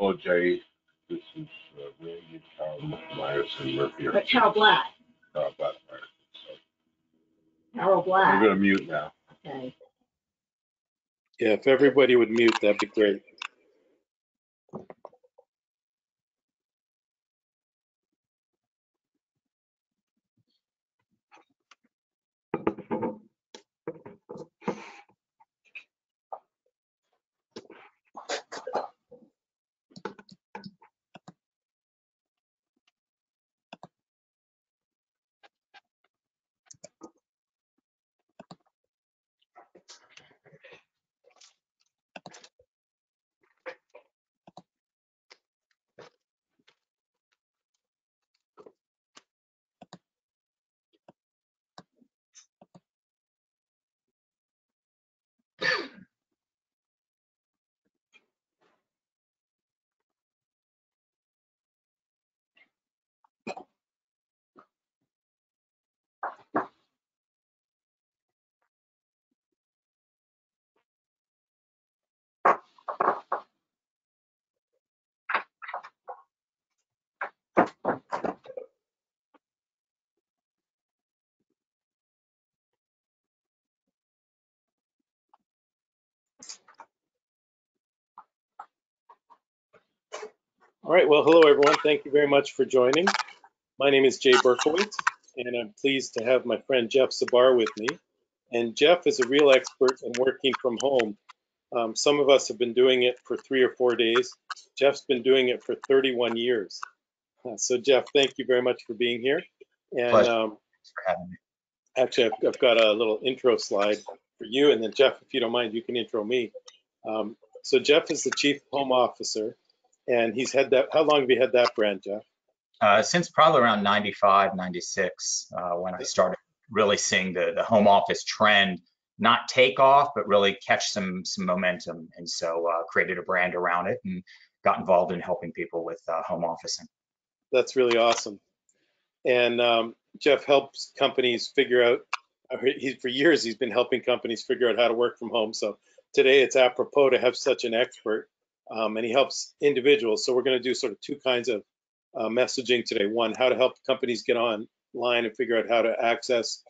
Hello, Jay. This is uh, Randy Carl Myerson Murphy. But Carol Black, Uh, Black Myerson. So Carol I'm Black, gonna mute now. okay. Yeah, if everybody would mute, that'd be great. All right, well, hello, everyone. Thank you very much for joining. My name is Jay Berkowitz, and I'm pleased to have my friend Jeff Zbar with me. And Jeff is a real expert in working from home. Um, some of us have been doing it for three or four days. Jeff's been doing it for 31 years. Uh, So Jeff, thank you very much for being here. And um, Thanks for having me. actually, I've, I've got a little intro slide for you, and then Jeff, if you don't mind, you can intro me. Um, so Jeff is the Chief Home Officer, and he's had that. How long have you had that brand, Jeff? Uh, since probably around 95, 96, uh, when I started really seeing the, the home office trend not take off, but really catch some some momentum. And so uh, created a brand around it and got involved in helping people with uh, home officing. That's really awesome. And um, Jeff helps companies figure out. He, for years, he's been helping companies figure out how to work from home. So today, it's apropos to have such an expert, um, and he helps individuals. So we're going to do sort of two kinds of uh, messaging today. One, how to help companies get online and figure out how to access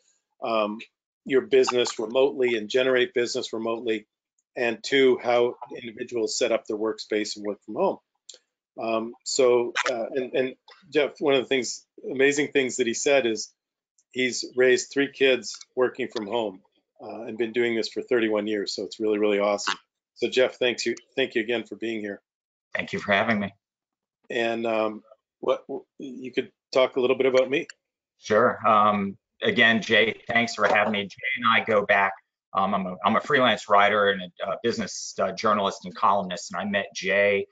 um, your business remotely and generate business remotely. And two, how individuals set up their workspace and work from home. Um, so, uh, and, and Jeff, one of the things, amazing things that he said is he's raised three kids working from home uh, and been doing this for 31 years. So it's really, really awesome. So Jeff, thanks you, thank you again for being here. Thank you for having me. And um, what you could talk a little bit about me. Sure. Um, again, Jay, thanks for having me. Jay and I go back. Um, I'm, a, I'm a freelance writer and a, uh business uh, journalist and columnist, and I met Jay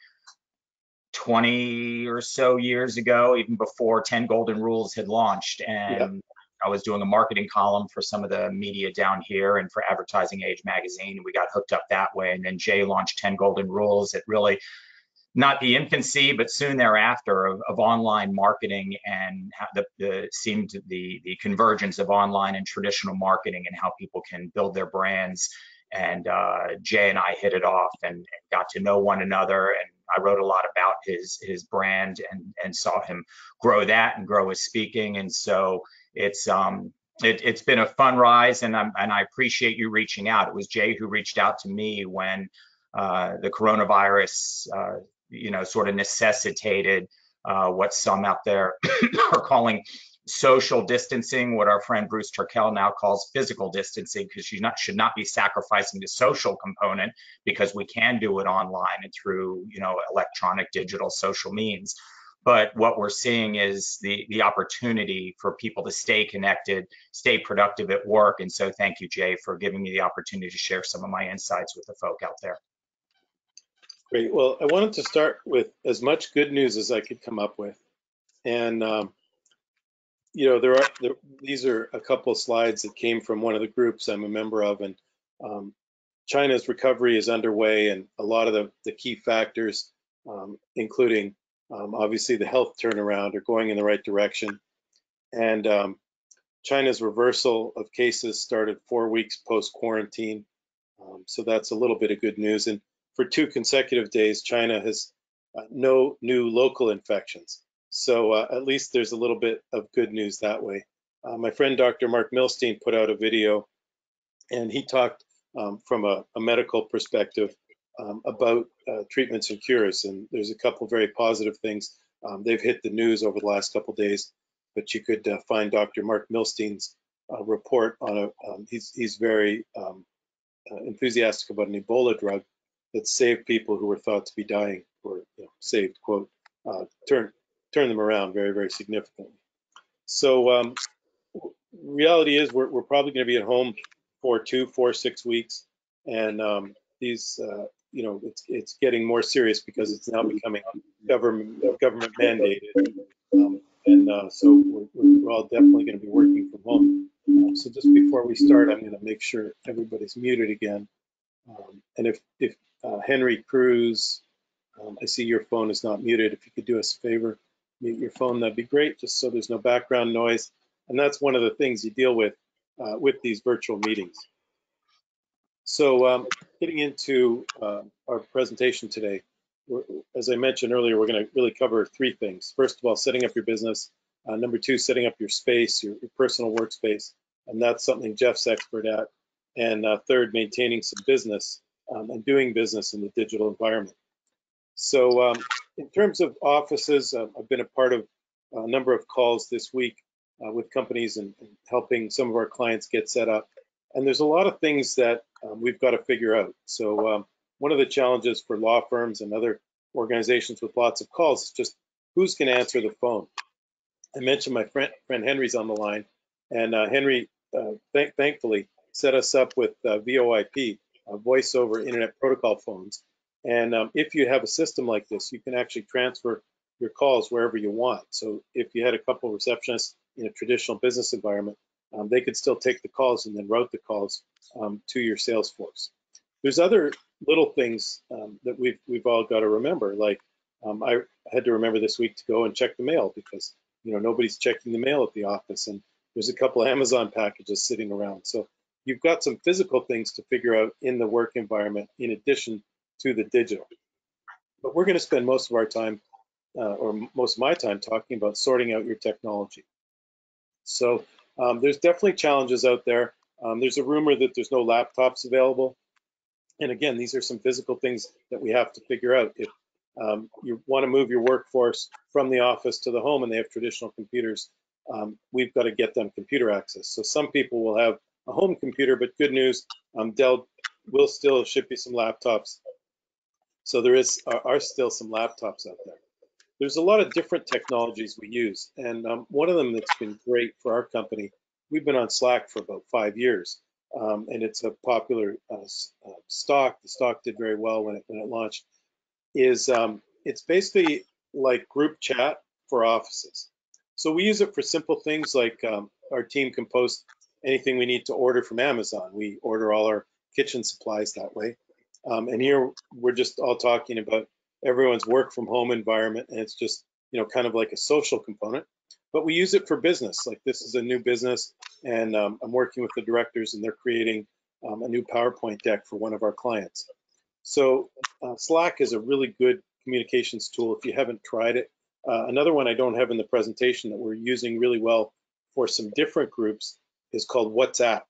20 or so years ago, even before 10 Golden Rules had launched. And I was doing a marketing column for some of the media down here and for Advertising Age magazine. And we got hooked up that way. And then Jay launched 10 Golden Rules. It really not the infancy, but soon thereafter of, of online marketing and how the, the seemed the the convergence of online and traditional marketing and how people can build their brands. And uh, Jay and I hit it off and, and got to know one another. And I wrote a lot about his his brand and and saw him grow that and grow his speaking. And so it's um it, it's been a fun rise, and I'm and I appreciate you reaching out. It was Jay who reached out to me when uh, the coronavirus, uh, you know, sort of necessitated uh, what some out there are calling social distancing, what our friend Bruce Turkel now calls physical distancing, because you not should not be sacrificing the social component because we can do it online and through you know electronic digital social means. But what we're seeing is the, the opportunity for people to stay connected, stay productive at work. And so thank you, Jay, for giving me the opportunity to share some of my insights with the folk out there. Great. Well, I wanted to start with as much good news as I could come up with. And, um, you know, there are, there, these are a couple of slides that came from one of the groups I'm a member of. And um, China's recovery is underway, and a lot of the, the key factors, um, including um, obviously the health turnaround, are going in the right direction. And um, China's reversal of cases started four weeks post quarantine. Um, so that's a little bit of good news. And for two consecutive days, China has uh, no new local infections. So uh, at least there's a little bit of good news that way. Uh, my friend Dr. Mark Milstein put out a video and he talked um, from a, a, medical perspective um, about uh, treatments and cures. And there's a couple very positive things. Um, they've hit the news over the last couple days, but you could uh, find Dr. Mark Milstein's uh, report on a, um, he's, he's very um, uh, enthusiastic about an Ebola drug that saved people who were thought to be dying, or you know, saved, quote, uh, turn, turn them around very, very significantly. So um, reality is we're, we're probably going to be at home for two, four, six weeks. And um, these, uh, you know, it's, it's getting more serious because it's now becoming government, government mandated. Um, and uh, so we're, we're, all definitely going to be working from home. Um, so just before we start, I'm going to make sure everybody's muted again. Um, and if, if uh, Henry Cruz, um, I see your phone is not muted. If you could do us a favor, mute your phone, that'd be great, just so there's no background noise. And that's one of the things you deal with uh, with these virtual meetings. So um, getting into uh, our presentation today, as I mentioned earlier, we're going to really cover three things. First of all, setting up your business. Uh, number two, setting up your space, your, your, personal workspace, and that's something Jeff's expert at. And uh, third, maintaining some business um, and doing business in the digital environment. So um, in terms of offices, uh, I've been a part of a number of calls this week uh, with companies and, and, helping some of our clients get set up. And there's a lot of things that um, we've got to figure out. So um, one of the challenges for law firms and other organizations with lots of calls is just who's going to answer the phone. I mentioned my friend, friend Henry's on the line, and uh, Henry, uh, th thankfully, set us up with uh, VoIP, voice over internet protocol phones. And um, if you have a system like this, you can actually transfer your calls wherever you want. So if you had a couple of receptionists in a traditional business environment, um, they could still take the calls and then route the calls um, to your sales force. There's other little things um, that we've we've all got to remember. Like um, I had to remember this week to go and check the mail because you know nobody's checking the mail at the office, and there's a couple of Amazon packages sitting around. So you've got some physical things to figure out in the work environment in addition to the digital. But we're going to spend most of our time, uh, or most of my time, talking about sorting out your technology. So um, there's definitely challenges out there. Um, there's a rumor that there's no laptops available. And again, these are some physical things that we have to figure out. If um, you want to move your workforce from the office to the home and they have traditional computers, um, we've got to get them computer access. So some people will have a home computer, but good news, um, Dell will still ship you some laptops. So there is are, are still some laptops out there there's a lot of different technologies we use. And um, one of them that's been great for our company, we've been on Slack for about five years. Um, and it's a popular uh, uh, stock. The stock did very well when it, when it launched. Is um, it's basically like group chat for offices. So we use it for simple things like um, our team can post anything we need to order from Amazon. We order all our kitchen supplies that way. Um, and here we're just all talking about everyone's work from home environment and it's just you know kind of like a social component. But we use it for business. Like this is a new business and um, i'm working with the directors and they're creating um, a new powerpoint deck for one of our clients. So uh, slack is a really good communications tool if you haven't tried it. Uh, another one i don't have in the presentation that we're using really well for some different groups is called whatsapp.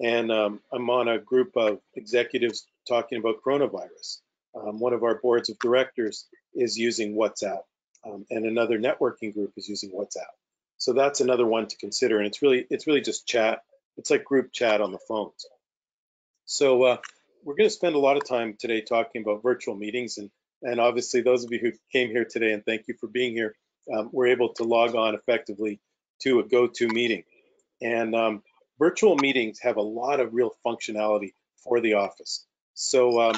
And um, i'm on a group of executives talking about coronavirus um, one of our boards of directors is using WhatsApp, um, and another networking group is using WhatsApp. So that's another one to consider, and it's really it's really just chat. It's like group chat on the phones. So uh, we're going to spend a lot of time today talking about virtual meetings, and and obviously those of you who came here today, and thank you for being here, um, were able to log on effectively to a go-to meeting. And um, virtual meetings have a lot of real functionality for the office. So um,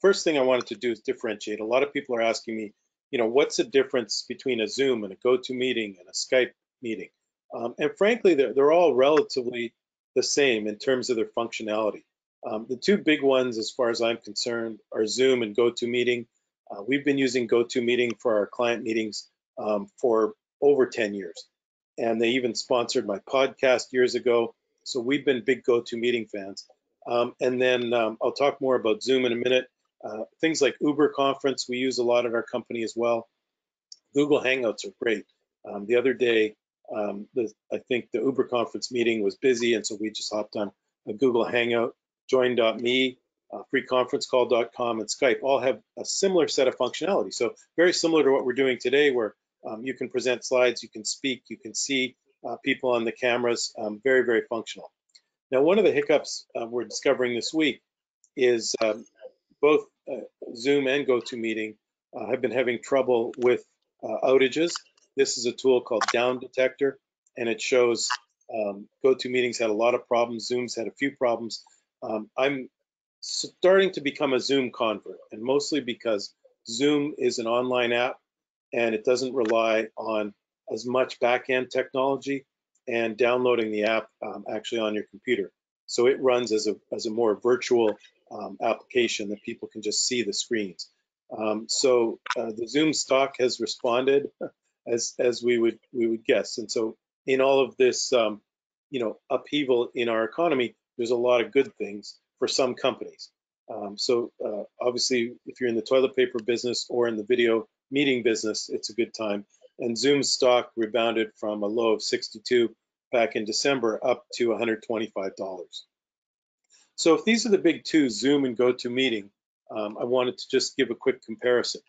first thing I wanted to do is differentiate. A lot of people are asking me, you know, what's the difference between a Zoom and a GoToMeeting and a Skype meeting? Um, and frankly, they're, they're all relatively the same in terms of their functionality. Um, the two big ones, as far as I'm concerned, are Zoom and GoToMeeting. Uh, we've been using GoToMeeting for our client meetings um, for over 10 years. And they even sponsored my podcast years ago. So we've been big GoToMeeting fans. Um, and then um, I'll talk more about Zoom in a minute. Uh, things like Uber Conference, we use a lot at our company as well. Google Hangouts are great. Um, the other day, um, the, I think the Uber Conference meeting was busy, and so we just hopped on a Google Hangout. Join.me, uh, freeconferencecall.com, and Skype all have a similar set of functionality. So very similar to what we're doing today, where um, you can present slides, you can speak, you can see uh, people on the cameras, um, very, very functional. Now, one of the hiccups uh, we're discovering this week is um, both uh, Zoom and GoToMeeting uh, have been having trouble with uh, outages. This is a tool called Down Detector, and it shows um, GoToMeetings had a lot of problems, Zoom's had a few problems. Um, I'm starting to become a Zoom convert, and mostly because Zoom is an online app and it doesn't rely on as much back-end technology and downloading the app um, actually on your computer. So it runs as a, as a more virtual um, application that people can just see the screens. Um, so uh, the Zoom stock has responded as as we would we would guess. And so in all of this, um, you know, upheaval in our economy, there's a lot of good things for some companies. Um, so uh, obviously, if you're in the toilet paper business or in the video meeting business, it's a good time. And Zoom stock rebounded from a low of 62 back in December up to $125. So if these are the big two, Zoom and GoToMeeting, um, I wanted to just give a quick comparison.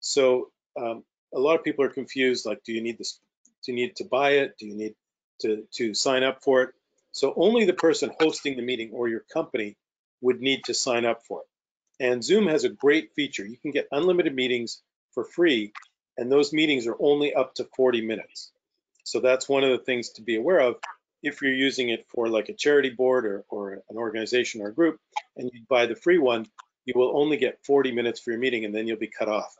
So um, a lot of people are confused, like, do you need this? Do you need to buy it? Do you need to, to sign up for it? So only the person hosting the meeting or your company would need to sign up for it. And Zoom has a great feature. You can get unlimited meetings for free, and those meetings are only up to 40 minutes. So that's one of the things to be aware of if you're using it for like a charity board or, or an organization or a group, and you buy the free one, you will only get 40 minutes for your meeting and then you'll be cut off.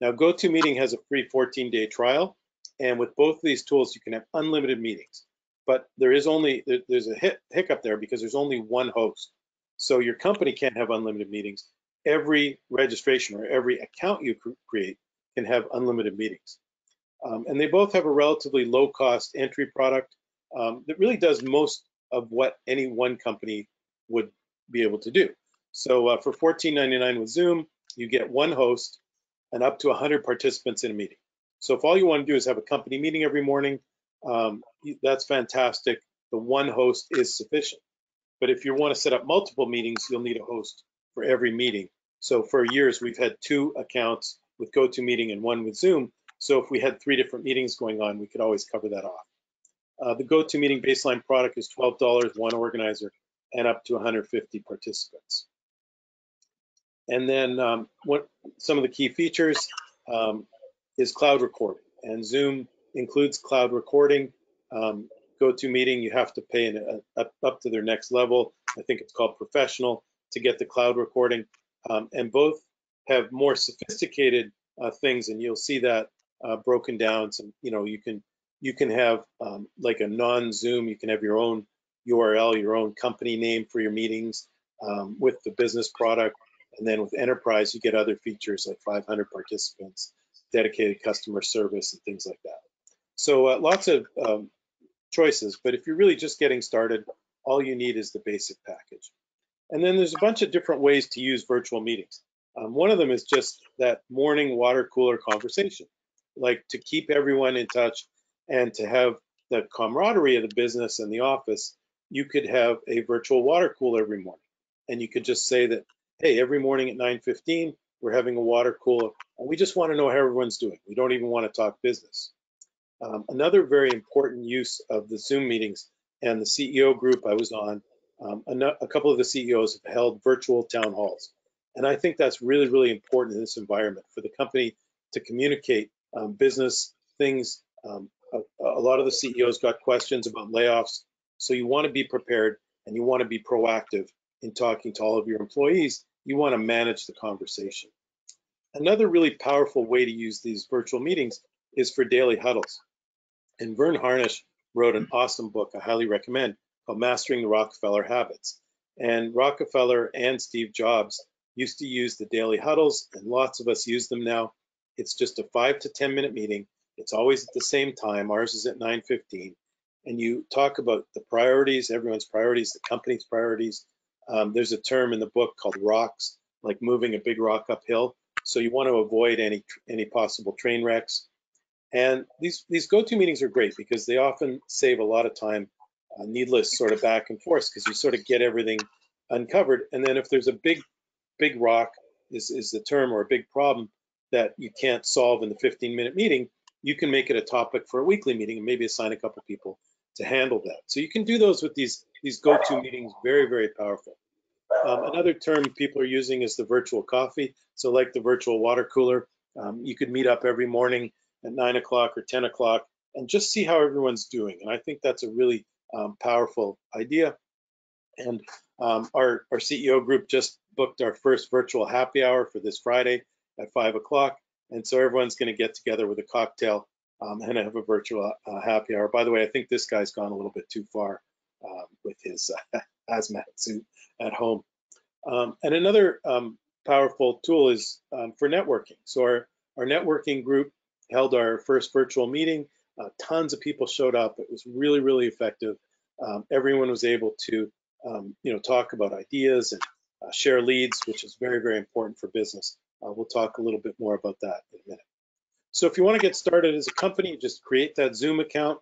Now, GoToMeeting has a free 14-day trial, and with both of these tools, you can have unlimited meetings. But there is only there's a hiccup there because there's only one host. So your company can't have unlimited meetings. Every registration or every account you create can have unlimited meetings. Um, and they both have a relatively low-cost entry product um, that really does most of what any one company would be able to do. So uh, for $14.99 with Zoom, you get one host and up to 100 participants in a meeting. So if all you want to do is have a company meeting every morning, um, that's fantastic. The one host is sufficient. But if you want to set up multiple meetings, you'll need a host for every meeting. So for years, we've had two accounts with GoToMeeting and one with Zoom. So if we had three different meetings going on, we could always cover that off. Uh, the GoToMeeting baseline product is $12, one organizer, and up to 150 participants. And then um, what some of the key features um, is cloud recording, and Zoom includes cloud recording. Um, GoToMeeting, you have to pay an, uh, up, up to their next level. I think it's called professional to get the cloud recording. Um, and both have more sophisticated uh, things, and you'll see that uh, broken down. Some, you know, you can you can have um, like a non-Zoom, you can have your own URL, your own company name for your meetings um, with the business product. And then with enterprise, you get other features like 500 participants, dedicated customer service and things like that. So uh, lots of um, choices, but if you're really just getting started, all you need is the basic package. And then there's a bunch of different ways to use virtual meetings. Um, one of them is just that morning water cooler conversation, like to keep everyone in touch and to have the camaraderie of the business and the office, you could have a virtual water cooler every morning. And you could just say that, hey, every morning at 9.15, we're having a water cooler, and we just want to know how everyone's doing. We don't even want to talk business. Um, another very important use of the Zoom meetings and the CEO group I was on, um, a, a, couple of the CEOs have held virtual town halls. And I think that's really, really important in this environment for the company to communicate um, business things. Um, a, lot of the CEOs got questions about layoffs. So you want to be prepared and you want to be proactive in talking to all of your employees. You want to manage the conversation. Another really powerful way to use these virtual meetings is for daily huddles. And Verne Harnish wrote an awesome book I highly recommend called Mastering the Rockefeller Habits. And Rockefeller and Steve Jobs used to use the daily huddles, and lots of us use them now. It's just a five to 10 minute meeting. It's always at the same time. Ours is at 9:15, and you talk about the priorities, everyone's priorities, the company's priorities. Um, there's a term in the book called rocks, like moving a big rock uphill. So you want to avoid any any possible train wrecks. And these these go-to meetings are great because they often save a lot of time, uh, needless sort of back and forth, because you sort of get everything uncovered. And then if there's a big big rock is is the term or a big problem that you can't solve in the 15 minute meeting, you can make it a topic for a weekly meeting and maybe assign a couple people to handle that. So you can do those with these these go-to meetings, very very powerful. Um, another term people are using is the virtual coffee. So like the virtual water cooler, um, you could meet up every morning at nine o'clock or 10 o'clock and just see how everyone's doing. And I think that's a really um, powerful idea. And um, our, our CEO group just booked our first virtual happy hour for this Friday at five o'clock. And so everyone's going to get together with a cocktail um, and have a virtual uh, happy hour. By the way, I think this guy's gone a little bit too far uh, with his uh, hazmat suit at home. Um, and another um, powerful tool is um, for networking. So our, our networking group held our first virtual meeting. Uh, tons of people showed up. It was really, really effective. Um, everyone was able to, um, you know, talk about ideas and uh, share leads, which is very, very important for business. Uh, we'll talk a little bit more about that in a minute. So if you want to get started as a company, just create that Zoom account,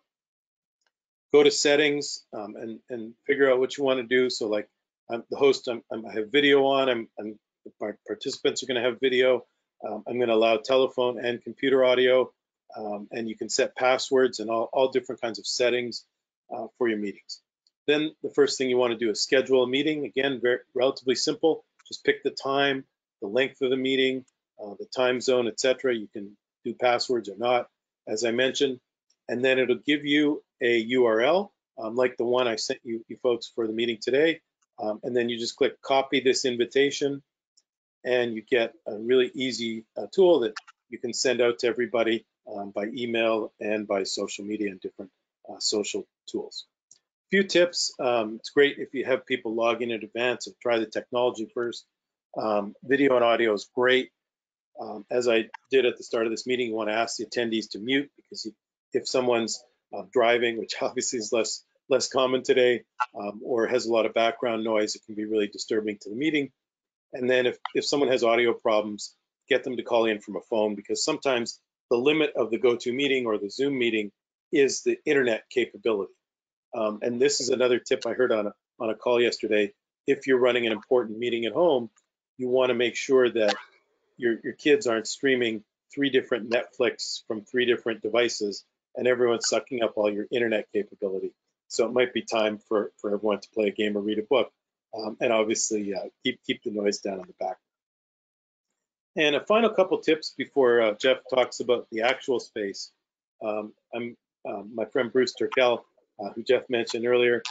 go to settings um, and, and figure out what you want to do. So like I'm the host, I'm, I'm, i have video on, I'm, I'm, my participants are going to have video. Um, I'm going to allow telephone and computer audio, um, and you can set passwords and all, all different kinds of settings uh, for your meetings. Then the first thing you want to do is schedule a meeting. Again, very relatively simple. Just pick the time, the length of the meeting, uh, the time zone, etc. You can do passwords or not, as I mentioned, and then it'll give you a URL um, like the one I sent you, you folks for the meeting today. Um, and then you just click copy this invitation and you get a really easy uh, tool that you can send out to everybody um, by email and by social media and different uh, social tools. A few tips, um, it's great if you have people log in in advance and try the technology first. Um, video and audio is great. Um, as I did at the start of this meeting, you want to ask the attendees to mute because if someone's uh, driving, which obviously is less less common today, um, or has a lot of background noise, it can be really disturbing to the meeting. And then if, if someone has audio problems, get them to call in from a phone because sometimes the limit of the GoToMeeting or the Zoom meeting is the internet capability. Um, and this is another tip I heard on a, on a call yesterday. If you're running an important meeting at home, you want to make sure that your, your kids aren't streaming three different Netflix from three different devices and everyone's sucking up all your internet capability. So it might be time for, for everyone to play a game or read a book um, and obviously uh, keep keep the noise down in the back. And a final couple tips before uh, Jeff talks about the actual space. Um, I'm um, my friend Bruce Turkel, uh, who Jeff mentioned earlier,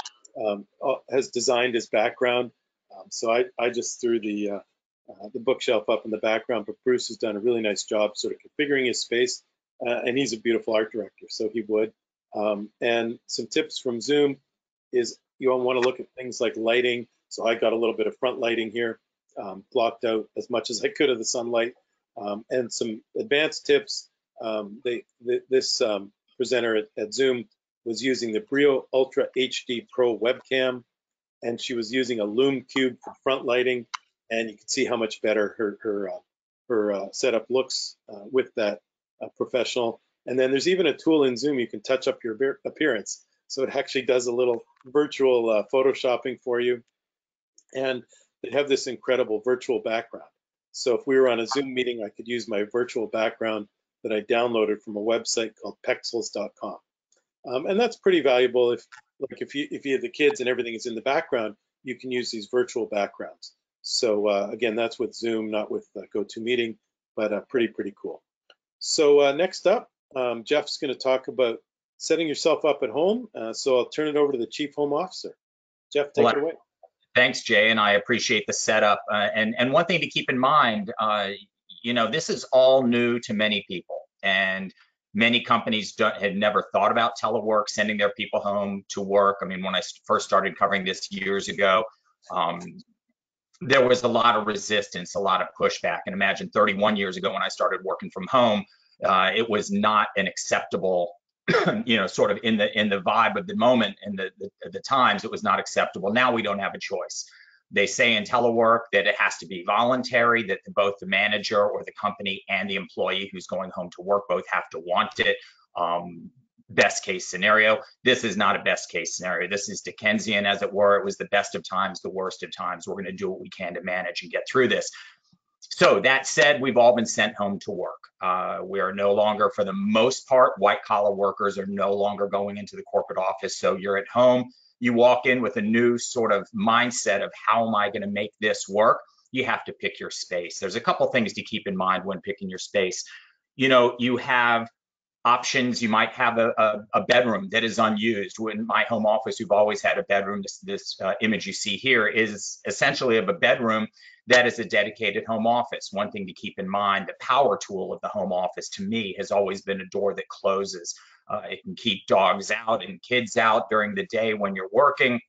um, uh, has designed his background. Um, so I, I just threw the uh, uh, the bookshelf up in the background, but Bruce has done a really nice job sort of configuring his space, and he's a beautiful art director, so he would. Um, and some tips from Zoom is you all want to look at things like lighting, so I got a little bit of front lighting here, um, blocked out as much as I could of the sunlight, um, and some advanced tips. Um, they, th this um, presenter at, at, Zoom was using the Brio Ultra HD Pro webcam, and she was using a Lume Cube for front lighting, and you can see how much better her her uh, her uh, setup looks uh, with that uh, professional. And then there's even a tool in Zoom you can touch up your appearance. So it actually does a little virtual uh, photoshopping for you and they have this incredible virtual background. So if we were on a Zoom meeting, I could use my virtual background that I downloaded from a website called pexels.com. Um, and that's pretty valuable if like if you if you have the kids and everything is in the background, you can use these virtual backgrounds. So uh, again, that's with Zoom, not with uh, GoToMeeting, but uh, pretty, pretty cool. So uh, next up, um, Jeff's going to talk about setting yourself up at home. Uh, so I'll turn it over to the Chief Home Officer. Jeff, take Well, it away. Thanks, Jay, and I appreciate the setup. Uh, and and one thing to keep in mind, uh, you know, this is all new to many people, and many companies don't, had never thought about telework, sending their people home to work. I mean, when I first started covering this years ago, um, there was a lot of resistance, a lot of pushback. And imagine 31 years ago when I started working from home, uh, it was not an acceptable you know, sort of in the in the vibe of the moment and the, the the times, it was not acceptable. Now we don't have a choice. They say in telework that it has to be voluntary, that both the manager or the company and the employee who's going home to work both have to want it. Um, best case scenario. This is not a best case scenario. This is Dickensian, as it were. It was the best of times, the worst of times. We're going to do what we can to manage and get through this. So that said, we've all been sent home to work. Uh, we are no longer, for the most part, white collar workers are no longer going into the corporate office. So you're at home. You walk in with a new sort of mindset of how am I going to make this work? You have to pick your space. There's a couple things to keep in mind when picking your space. You know, you have options. You might have a, a, a bedroom that is unused. In my home office, we've always had a bedroom. This, this uh, image you see here is essentially of a bedroom that is a dedicated home office. One thing to keep in mind, the power tool of the home office to me has always been a door that closes. Uh, it can keep dogs out and kids out during the day when you're working.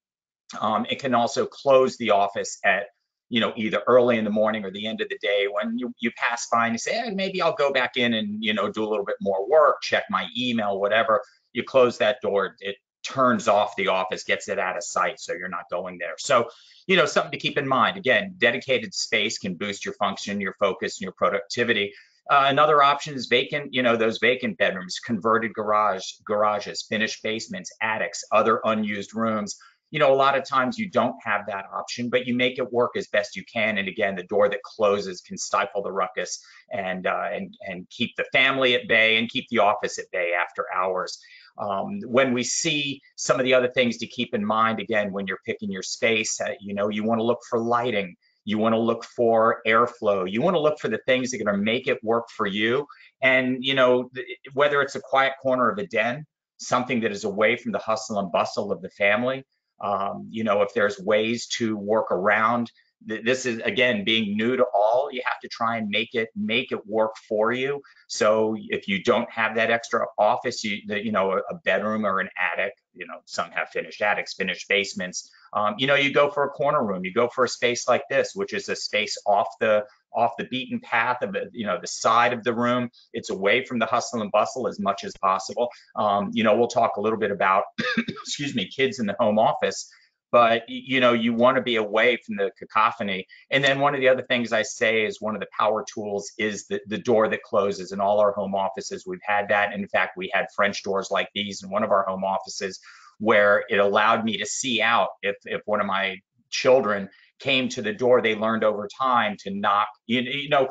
Um, it can also close the office at you know either early in the morning or the end of the day when you, you pass by and you say hey, maybe i'll go back in and you know do a little bit more work check my email whatever. You close that door it turns off the office gets it out of sight so you're not going there. So you know something to keep in mind. Again dedicated space can boost your function your focus and your productivity. Uh, another option is vacant you know those vacant bedrooms converted garage garages finished basements attics other unused rooms you know, a lot of times you don't have that option, but you make it work as best you can. And again, the door that closes can stifle the ruckus and uh, and and keep the family at bay and keep the office at bay after hours. Um, when we see some of the other things to keep in mind, again, when you're picking your space, uh, you know, you want to look for lighting. You want to look for airflow. You want to look for the things that are going to make it work for you. And, you know, whether it's a quiet corner of a den, something that is away from the hustle and bustle of the family, um, you know, if there's ways to work around, this is again being new to all. You have to try and make it make it work for you. So if you don't have that extra office, you you know, a bedroom or an attic. You know, some have finished attics, finished basements. Um, you know, you go for a corner room. You go for a space like this, which is a space off the off the beaten path of you know, the side of the room. It's away from the hustle and bustle as much as possible. Um, you know, we'll talk a little bit about, excuse me, kids in the home office, but you know, you want to be away from the cacophony. And then one of the other things I say is one of the power tools is the, the door that closes in all our home offices. We've had that. In fact, we had French doors like these in one of our home offices where it allowed me to see out if, if one of my children came to the door, they learned over time to knock. You, you know,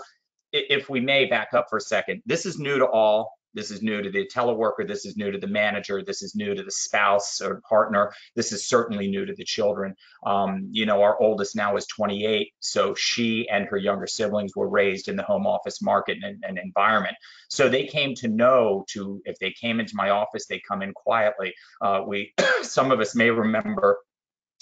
if we may back up for a second, this is new to all. This is new to the teleworker. This is new to the manager. This is new to the spouse or partner. This is certainly new to the children. Um, you know, our oldest now is 28, so she and her younger siblings were raised in the home office market and, and environment. So they came to know to if they came into my office, they come in quietly. Uh, we, some of us may remember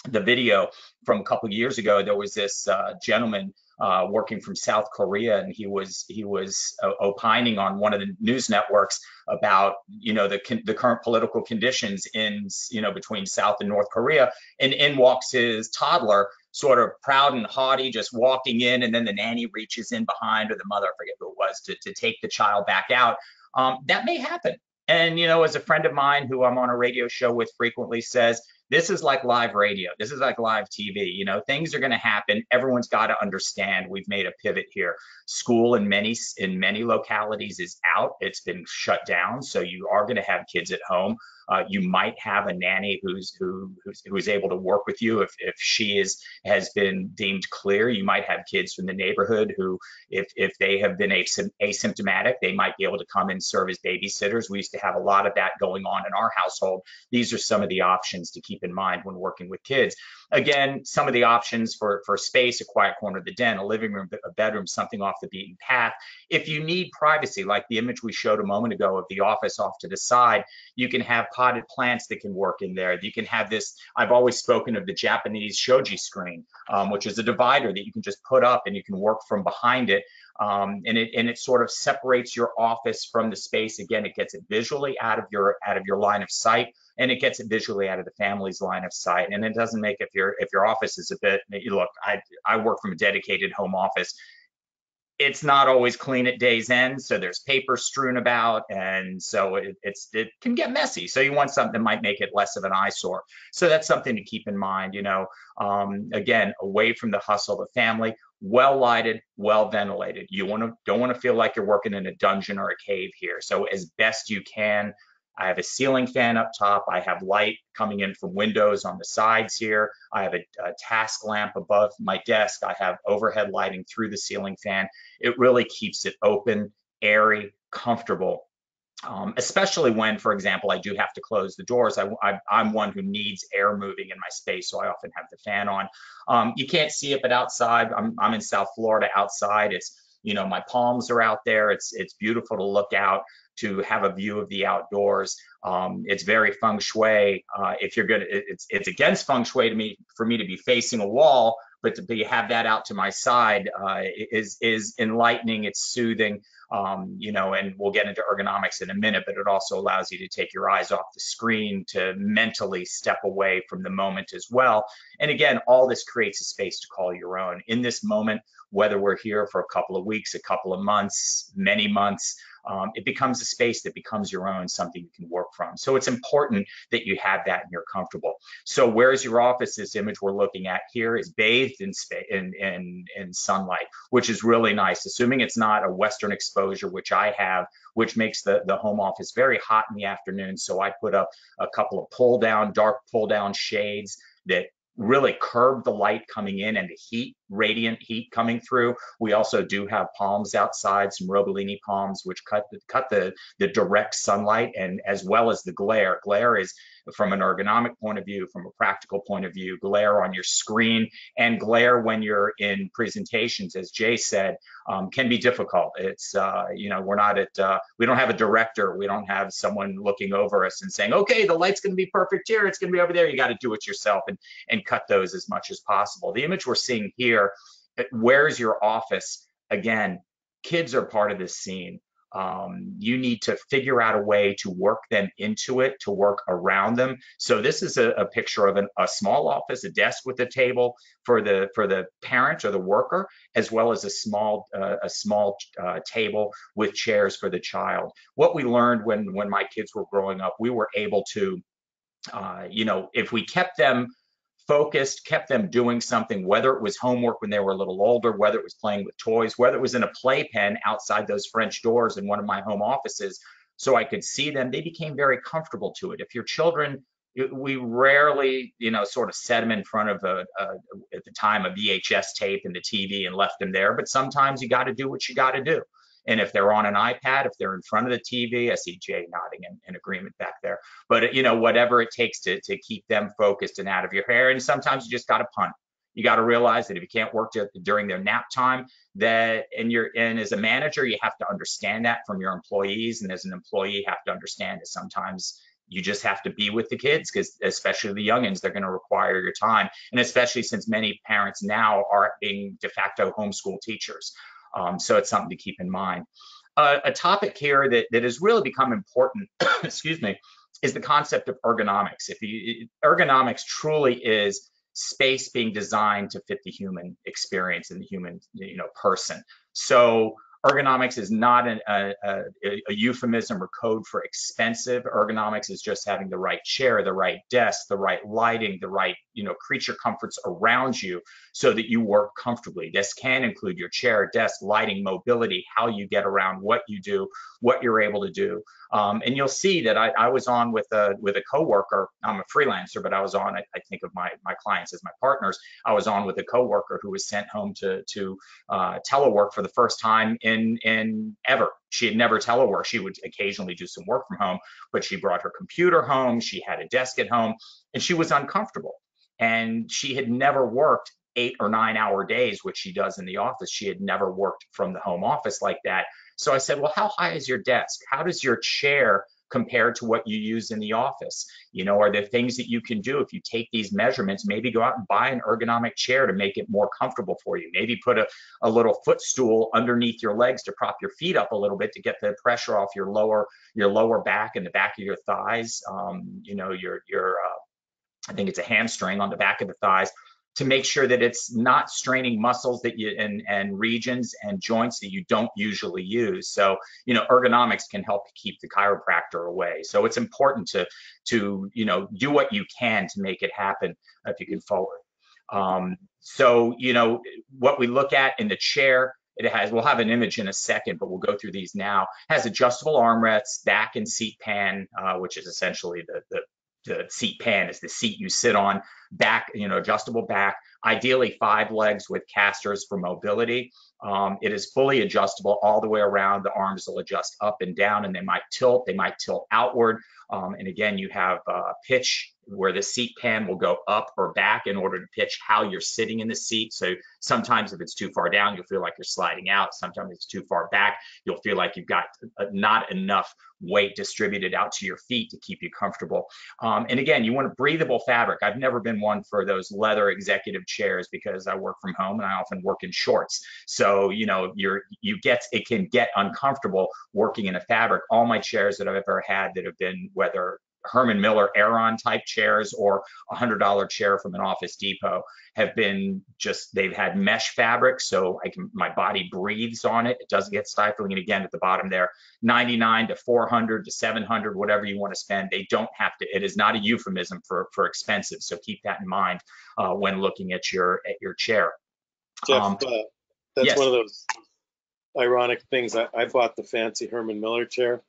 the video from a couple years ago. There was this uh, gentleman uh, working from South Korea, and he was he was uh, opining on one of the news networks about you know the the current political conditions in you know between South and North Korea, and in walks his toddler, sort of proud and haughty, just walking in, and then the nanny reaches in behind, or the mother, I forget who it was, to to take the child back out. Um, that may happen. And you know, as a friend of mine who I'm on a radio show with frequently says, this is like live radio. This is like live TV. You know, things are going to happen. Everyone's got to understand we've made a pivot here. School in many in many localities is out. It's been shut down. So you are going to have kids at home. Uh, you might have a nanny who's who who's, who is able to work with you if if she is has been deemed clear. You might have kids from the neighborhood who, if if they have been asymptomatic, they might be able to come and serve as babysitters. We used to have a lot of that going on in our household. These are some of the options to keep in mind when working with kids. Again, some of the options for, for space, a quiet corner of the den, a living room, a bedroom, something off the beaten path. If you need privacy, like the image we showed a moment ago of the office off to the side, you can have potted plants that can work in there. You can have this, I've always spoken of the Japanese shoji screen, um, which is a divider that you can just put up and you can work from behind it. Um, and it and it sort of separates your office from the space. Again, it gets it visually out of your out of your line of sight, and it gets it visually out of the family's line of sight. And it doesn't make if your if your office is a bit. Look, I I work from a dedicated home office it's not always clean at day's end, so there's paper strewn about, and so it, it's it can get messy. So you want something that might make it less of an eyesore. So that's something to keep in mind. You know, um, again, away from the hustle of the family, well lighted, well ventilated. You want to don't want to feel like you're working in a dungeon or a cave here. So as best you can, I have a ceiling fan up top. I have light coming in from windows on the sides here. I have a, a, task lamp above my desk. I have overhead lighting through the ceiling fan. It really keeps it open, airy, comfortable. Um, especially when, for example, I do have to close the doors. I, am one who needs air moving in my space, so I often have the fan on. Um, you can't see it, but outside, I'm, I'm in South Florida. Outside, it's you know my palms are out there. It's it's beautiful to look out to have a view of the outdoors. Um, it's very feng shui. Uh, if you're good, it's it's against feng shui to me for me to be facing a wall, but to be have that out to my side uh, is is enlightening. It's soothing. Um, you know, and we'll get into ergonomics in a minute, but it also allows you to take your eyes off the screen to mentally step away from the moment as well. And again, all this creates a space to call your own. In this moment, whether we're here for a couple of weeks, a couple of months, many months, um, it becomes a space that becomes your own, something you can work from. So it's important that you have that and you're comfortable. So where's your office? This image we're looking at here is bathed in, in, in, in sunlight, which is really nice, assuming it's not a Western exposure, which I have, which makes the, the home office very hot in the afternoon. So I put up a couple of pull down, dark pull down shades that really curb the light coming in and the heat, radiant heat coming through. We also do have palms outside, some Roebelenii palms, which cut the, cut the, the direct sunlight and as well as the glare. Glare is from an ergonomic point of view, from a practical point of view, glare on your screen and glare when you're in presentations, as Jay said, um, can be difficult. It's, uh, you know, we're not at, uh, we don't have a director. We don't have someone looking over us and saying, okay, the light's going to be perfect here. It's going to be over there. You got to do it yourself and, and cut those as much as possible. The image we're seeing here, where's your office? Again, kids are part of this scene. Um, you need to figure out a way to work them into it, to work around them. So this is a, a picture of an, a small office, a desk with a table for the for the parent or the worker, as well as a small uh, a small uh, table with chairs for the child. What we learned when when my kids were growing up, we were able to, uh, you know, if we kept them focused, kept them doing something, whether it was homework when they were a little older, whether it was playing with toys, whether it was in a playpen outside those French doors in one of my home offices, so I could see them, they became very comfortable to it. If your children, we rarely, you know, sort of set them in front of a, a at the time a VHS tape and the TV and left them there, but sometimes you got to do what you got to do. And if they're on an iPad, if they're in front of the TV, I see Jay nodding in, in agreement back there. But you know, whatever it takes to to keep them focused and out of your hair. And sometimes you just got to punt. You got to realize that if you can't work to, during their nap time, that and you're and as a manager, you have to understand that from your employees, and as an employee, you have to understand that sometimes you just have to be with the kids because especially the youngins they're going to require your time and especially since many parents now are being de facto homeschool teachers um, so it's something to keep in mind. Uh, a topic here that, that has really become important, excuse me, is the concept of ergonomics. If you, ergonomics truly is space being designed to fit the human experience and the human you know person. So ergonomics is not an, a, a, a, euphemism or code for expensive. Ergonomics is just having the right chair, the right desk, the right lighting, the right you know creature comforts around you so that you work comfortably. This can include your chair, desk, lighting, mobility, how you get around, what you do, what you're able to do. Um, and you'll see that I, I, was on with a with a coworker. I'm a freelancer, but I was on. I, I, think of my my clients as my partners. I was on with a coworker who was sent home to to uh, telework for the first time in in ever. She had never teleworked. She would occasionally do some work from home, but she brought her computer home. She had a desk at home, and she was uncomfortable. And she had never worked eight or nine hour days, which she does in the office. She had never worked from the home office like that. So I said, well, how high is your desk? How does your chair compare to what you use in the office? You know, are there things that you can do if you take these measurements? Maybe go out and buy an ergonomic chair to make it more comfortable for you. Maybe put a, a little footstool underneath your legs to prop your feet up a little bit to get the pressure off your lower your lower back and the back of your thighs. Um, you know, your your uh, I think it's a hamstring on the back of the thighs to make sure that it's not straining muscles that you and, and regions and joints that you don't usually use. So, you know, ergonomics can help keep the chiropractor away. So it's important to to you know do what you can to make it happen if you can forward. Um, so, you know, what we look at in the chair, it has, we'll have an image in a second, but we'll go through these now. Has adjustable armrests, back and seat pan, uh, which is essentially the, the the seat pan is the seat you sit on, back, you know, adjustable back, ideally five legs with casters for mobility. Um, it is fully adjustable all the way around. The arms will adjust up and down and they might tilt, they might tilt outward. Um, and again, you have uh, pitch where the seat pan will go up or back in order to pitch how you're sitting in the seat. So sometimes if it's too far down, you'll feel like you're sliding out. Sometimes it's too far back, you'll feel like you've got uh, not enough weight distributed out to your feet to keep you comfortable. Um, and again, you want a breathable fabric. I've never been one for those leather executive chairs because I work from home and I often work in shorts. So, you know, you're, you get, it can get uncomfortable working in a fabric. All my chairs that I've ever had that have been, whether Herman Miller Aeron type chairs or a hundred dollar chair from an Office Depot have been just they've had mesh fabric, so I can my body breathes on it. It doesn't get stifling. And again, at the bottom there, 99 to 400 to 700, whatever you want to spend. They don't have to. It is not a euphemism for for expensive. So keep that in mind uh, when looking at your at your chair. Jeff, um, uh, that's yes. one of those ironic things. I, I bought the fancy Herman Miller chair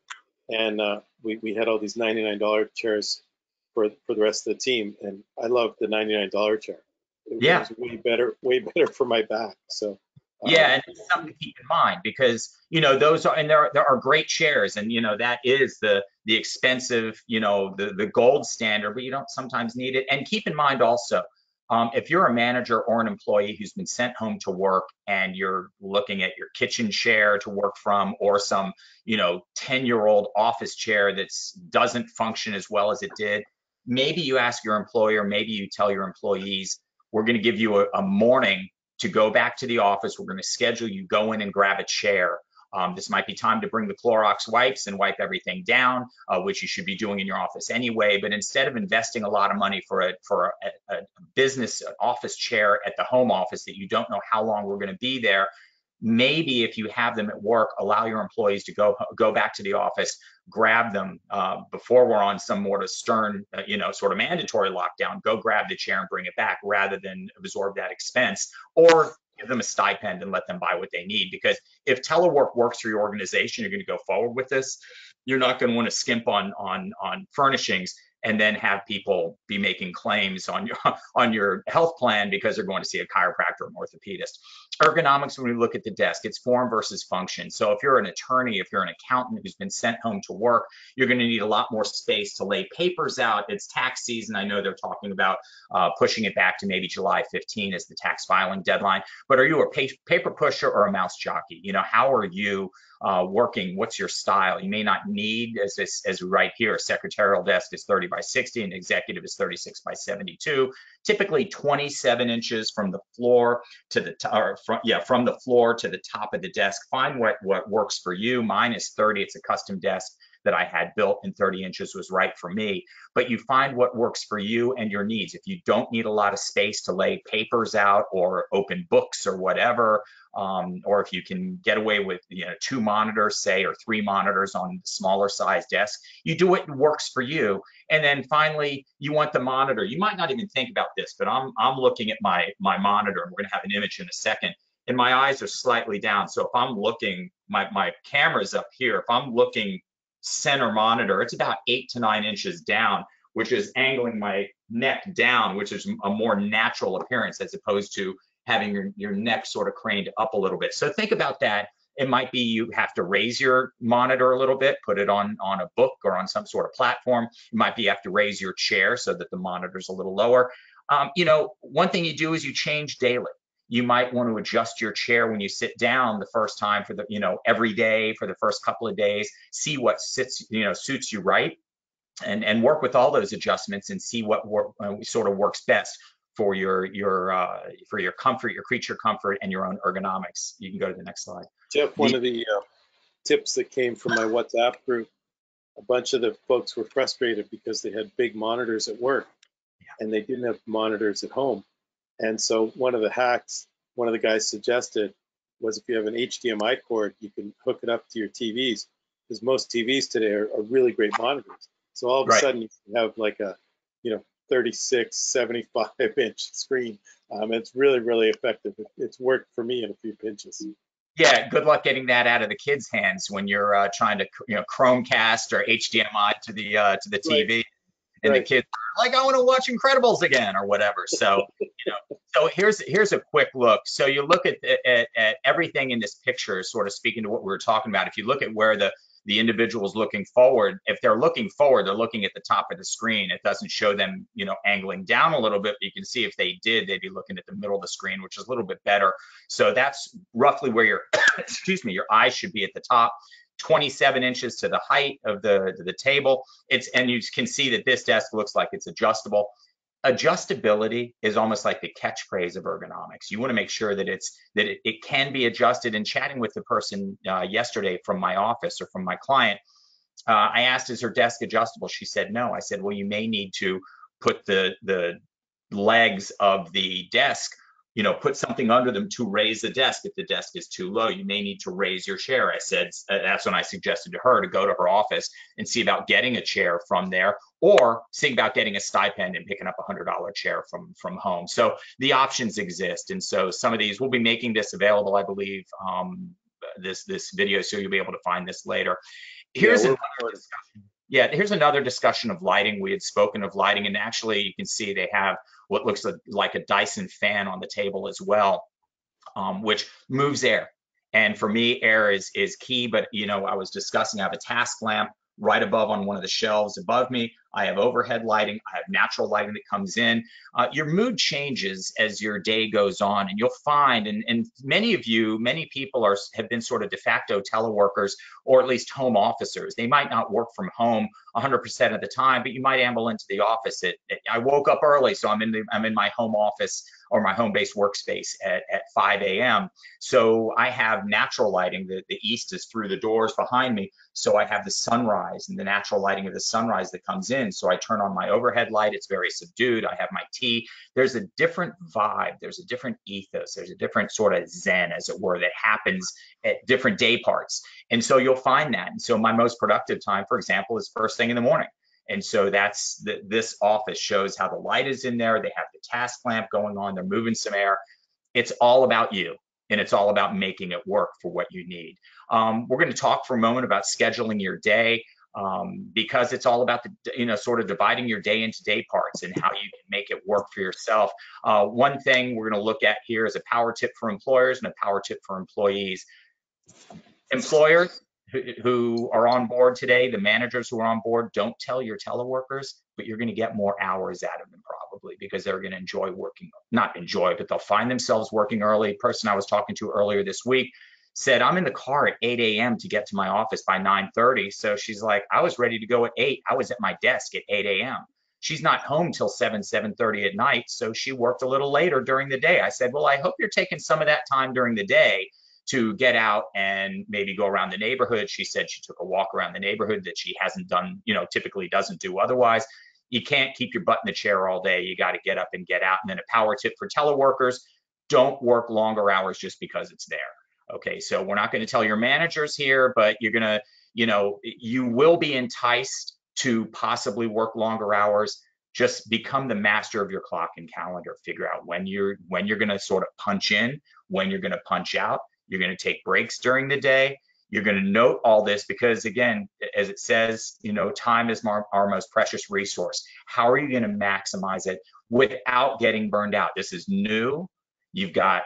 and uh, we we had all these ninety nine dollar chairs for for the rest of the team, and I loved the ninety nine dollar chair. It yeah, was way better, way better for my back. So. Uh, yeah, and it's something to keep in mind because you know those are and there are, there are great chairs and you know that is the the expensive you know the the gold standard, but you don't sometimes need it. And keep in mind also um, if you're a manager or an employee who's been sent home to work and you're looking at your kitchen chair to work from or some, you know, 10 year old office chair that doesn't function as well as it did, maybe you ask your employer, maybe you tell your employees, we're going to give you a, a morning to go back to the office. We're going to schedule you go in and grab a chair. Um, this might be time to bring the Clorox wipes and wipe everything down, uh, which you should be doing in your office anyway. But instead of investing a lot of money for a for a, a business office chair at the home office that you don't know how long we're going to be there, maybe if you have them at work, allow your employees to go go back to the office, grab them uh, before we're on some more stern, uh, you know, sort of mandatory lockdown. Go grab the chair and bring it back, rather than absorb that expense. Or give them a stipend and let them buy what they need. Because if telework works for your organization, you're going to go forward with this. You're not going to want to skimp on on on furnishings and then have people be making claims on your on your health plan because they're going to see a chiropractor or an orthopedist. Ergonomics, when we look at the desk, it's form versus function. So if you're an attorney, if you're an accountant who's been sent home to work, you're going to need a lot more space to lay papers out. It's tax season. I know they're talking about uh, pushing it back to maybe July 15 as the tax filing deadline. But are you a paper pusher or a mouse jockey? You know, how are you uh, working? What's your style? You may not need, as this, as right here, a secretarial desk is 30 by 60, and executive is 36 by 72. Typically 27 inches from the floor to the or from yeah from the floor to the top of the desk. Find what what works for you. Mine is 30. It's a custom desk that I had built in 30 inches was right for me. But you find what works for you and your needs. If you don't need a lot of space to lay papers out or open books or whatever, um, or if you can get away with you know two monitors, say, or three monitors on smaller size desk, you do what works for you. And then finally, you want the monitor. You might not even think about this, but I'm I'm looking at my my monitor, and we're to have an image in a second. And my eyes are slightly down. So if I'm looking, my my camera's up here. If I'm looking center monitor, it's about eight to nine inches down, which is angling my neck down, which is a more natural appearance as opposed to having your, your neck sort of craned up a little bit. So think about that. It might be you have to raise your monitor a little bit, put it on, on a book or on some sort of platform. It might be you have to raise your chair so that the monitor's a little lower. Um, you know, one thing you do is you change daily. You might want to adjust your chair when you sit down the first time for the, you know, every day for the first couple of days, see what sits, you know, suits you right and, and work with all those adjustments and see what work, uh, sort of works best for your your uh, for your comfort, your creature comfort, and your own ergonomics. You can go to the next slide. Jeff, one of the uh, tips that came from my WhatsApp group, a bunch of the folks were frustrated because they had big monitors at work and they didn't have monitors at home. And so one of the hacks, one of the guys suggested was if you have an HDMI cord, you can hook it up to your TVs because most TVs today are, are really great monitors. So all of a Right. sudden you have like a, you know, 36, 75 inch screen. Um, it's really, really effective. It's worked for me in a few pinches. Yeah, good luck getting that out of the kids' hands when you're uh, trying to, you know, Chromecast or HDMI to the uh, to the Right. TV, and Right. the kids are like, I want to watch Incredibles again or whatever. So, so here's here's a quick look. So you look at, at at everything in this picture, sort of speaking to what we were talking about. If you look at where the the individual is looking forward, if they're looking forward, they're looking at the top of the screen. It doesn't show them, you know, angling down a little bit. But you can see if they did, they'd be looking at the middle of the screen, which is a little bit better. So that's roughly where your, excuse me, your eyes should be at the top. 27 inches to the height of the, the table. It's and you can see that this desk looks like it's adjustable. Adjustability is almost like the catchphrase of ergonomics. You want to make sure that it's that it, it can be adjusted. And chatting with the person uh, yesterday from my office or from my client, uh, I asked, "Is her desk adjustable?" She said, "No." I said, "Well, you may need to put the the legs of the desk you know, put something under them to raise the desk. If the desk is too low, you may need to raise your chair. I said, that's when I suggested to her to go to her office and see about getting a chair from there or see about getting a stipend and picking up a hundred dollar chair from, from home. So the options exist. And so some of these, we'll be making this available, I believe, um, this, this video. So you'll be able to find this later. Here's Yeah, another discussion. Yeah, here's another discussion of lighting. We had spoken of lighting, and actually, you can see they have what looks like a Dyson fan on the table as well, um, which moves air. And for me, air is is key. But you know, I was discussing. I have a task lamp right above on one of the shelves above me. I have overhead lighting. I have natural lighting that comes in. Uh, your mood changes as your day goes on, and you'll find, and, and many of you, many people are have been sort of de facto teleworkers or at least home officers. They might not work from home 100% of the time, but you might amble into the office. I woke up early, so I'm in the I'm in my home office or my home-based workspace at, at 5 a.m. So I have natural lighting. The, the east is through the doors behind me. So I have the sunrise and the natural lighting of the sunrise that comes in. And so I turn on my overhead light. It's very subdued. I have my tea. There's a different vibe. There's a different ethos. There's a different sort of zen, as it were, that happens at different day parts. And so you'll find that. And so my most productive time, for example, is first thing in the morning. And so that's the, this office shows how the light is in there. They have the task lamp going on. They're moving some air. It's all about you and it's all about making it work for what you need. Um, we're going to talk for a moment about scheduling your day um, because it's all about the, you know, sort of dividing your day into day parts and how you can make it work for yourself. Uh, one thing we're going to look at here is a power tip for employers and a power tip for employees. Employers who, who are on board today, the managers who are on board, don't tell your teleworkers, but you're going to get more hours out of them probably because they're going to enjoy working, not enjoy, but they'll find themselves working early. Person I was talking to earlier this week said, I'm in the car at 8 a.m. to get to my office by 9:30. So she's like, I was ready to go at 8. I was at my desk at 8 a.m. She's not home till 7, 7:30 at night, so she worked a little later during the day. I said, Well, I hope you're taking some of that time during the day to get out and maybe go around the neighborhood. She said she took a walk around the neighborhood that she hasn't done, you know, typically doesn't do otherwise. You can't keep your butt in the chair all day. You got to get up and get out. And then a power tip for teleworkers don't work longer hours just because it's there. Okay, so we're not going to tell your managers here, but you're going to, you know, you will be enticed to possibly work longer hours. Just become the master of your clock and calendar. Figure out when you're when you're going to sort of punch in, when you're going to punch out. You're going to take breaks during the day. You're going to note all this because, again, as it says, you know, time is our, our most precious resource. How are you going to maximize it without getting burned out? This is new. You've got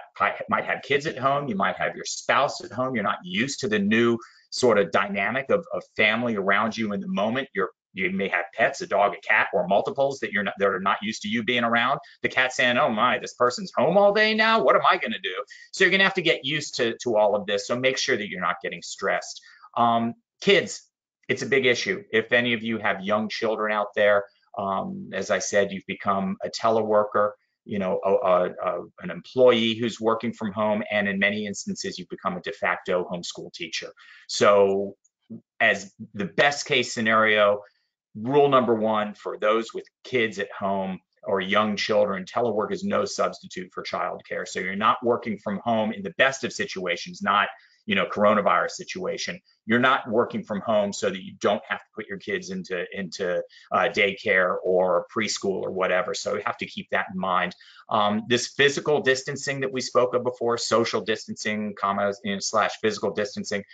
might have kids at home. You might have your spouse at home. You're not used to the new sort of dynamic of, of family around you in the moment. You're you may have pets, a dog, a cat, or multiples that you're not that are not used to you being around. The cat saying, "Oh my, this person's home all day now. What am I going to do?" So you're going to have to get used to to all of this. So make sure that you're not getting stressed. Um, kids, it's a big issue. If any of you have young children out there, um, as I said, you've become a teleworker you know, a, a, a, an employee who's working from home, and in many instances, you've become a de facto homeschool teacher. So, as the best case scenario, rule number one for those with kids at home or young children, telework is no substitute for childcare. So you're not working from home in the best of situations, not you know coronavirus situation. You're not working from home so that you don't have to put your kids into into uh, daycare or preschool or whatever. So you have to keep that in mind. Um, this physical distancing that we spoke of before social distancing comma you know, slash physical distancing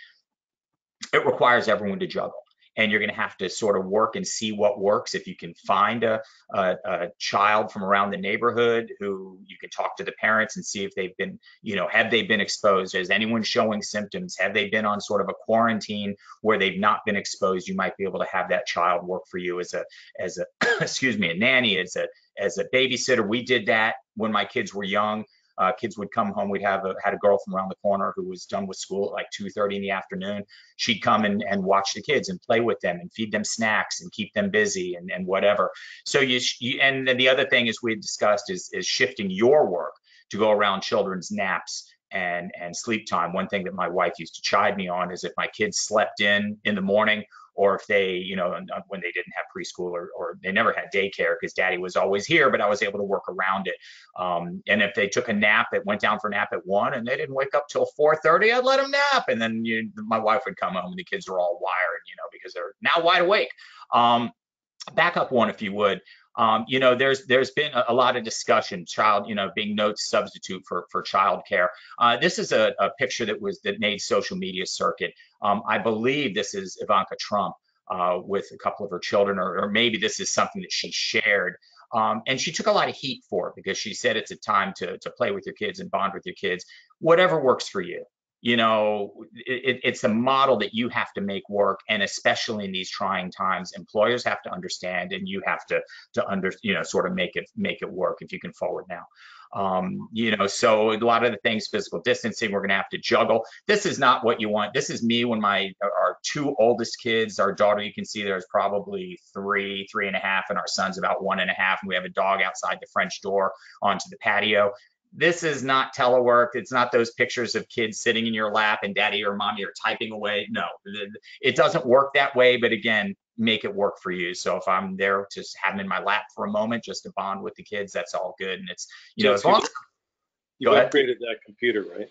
it requires everyone to juggle and you're going to have to sort of work and see what works. If you can find a, a, a, child from around the neighborhood who you can talk to the parents and see if they've been, you know, have they been exposed? Is anyone showing symptoms? Have they been on sort of a quarantine where they've not been exposed? You might be able to have that child work for you as a, as a, excuse me, a nanny, as a, as a babysitter. We did that when my kids were young uh, kids would come home. We'd have a, had a girl from around the corner who was done with school at like 2:30 in the afternoon. She'd come and, and watch the kids and play with them and feed them snacks and keep them busy and, and whatever. So you, you and then the other thing is we discussed is is shifting your work to go around children's naps and and sleep time. One thing that my wife used to chide me on is if my kids slept in in the morning or if they, you know, uh, when they didn't have preschool or, or they never had daycare because daddy was always here, but I was able to work around it. Um, and if they took a nap, it went down for a nap at one and they didn't wake up till 4.30, I'd let them nap. And then you, my wife would come home and the kids are all wired, you know, because they're now wide awake. Um, back up one, if you would. Um, you know, there's there's been a, a, lot of discussion, child, you know, being no substitute for for childcare. Uh, this is a, a, picture that was that made social media circuit. Um, I believe this is Ivanka Trump uh, with a couple of her children, or, or, maybe this is something that she shared. Um, and she took a lot of heat for it because she said it's a time to to play with your kids and bond with your kids. Whatever works for you you know it, it's a model that you have to make work and especially in these trying times employers have to understand and you have to to under you know sort of make it make it work if you can forward now. Um, you know so a lot of the things physical distancing we're going to have to juggle. This is not what you want. This is me when my our two oldest kids our daughter you can see there's probably three three and a half and our son's about one and a half and we have a dog outside the french door onto the patio this is not telework. It's not those pictures of kids sitting in your lap and daddy or mommy are typing away. No, it doesn't work that way. But again, make it work for you. So if I'm there to have them in my lap for a moment just to bond with the kids, that's all good. And it's, you know, as long as you upgraded that computer, right?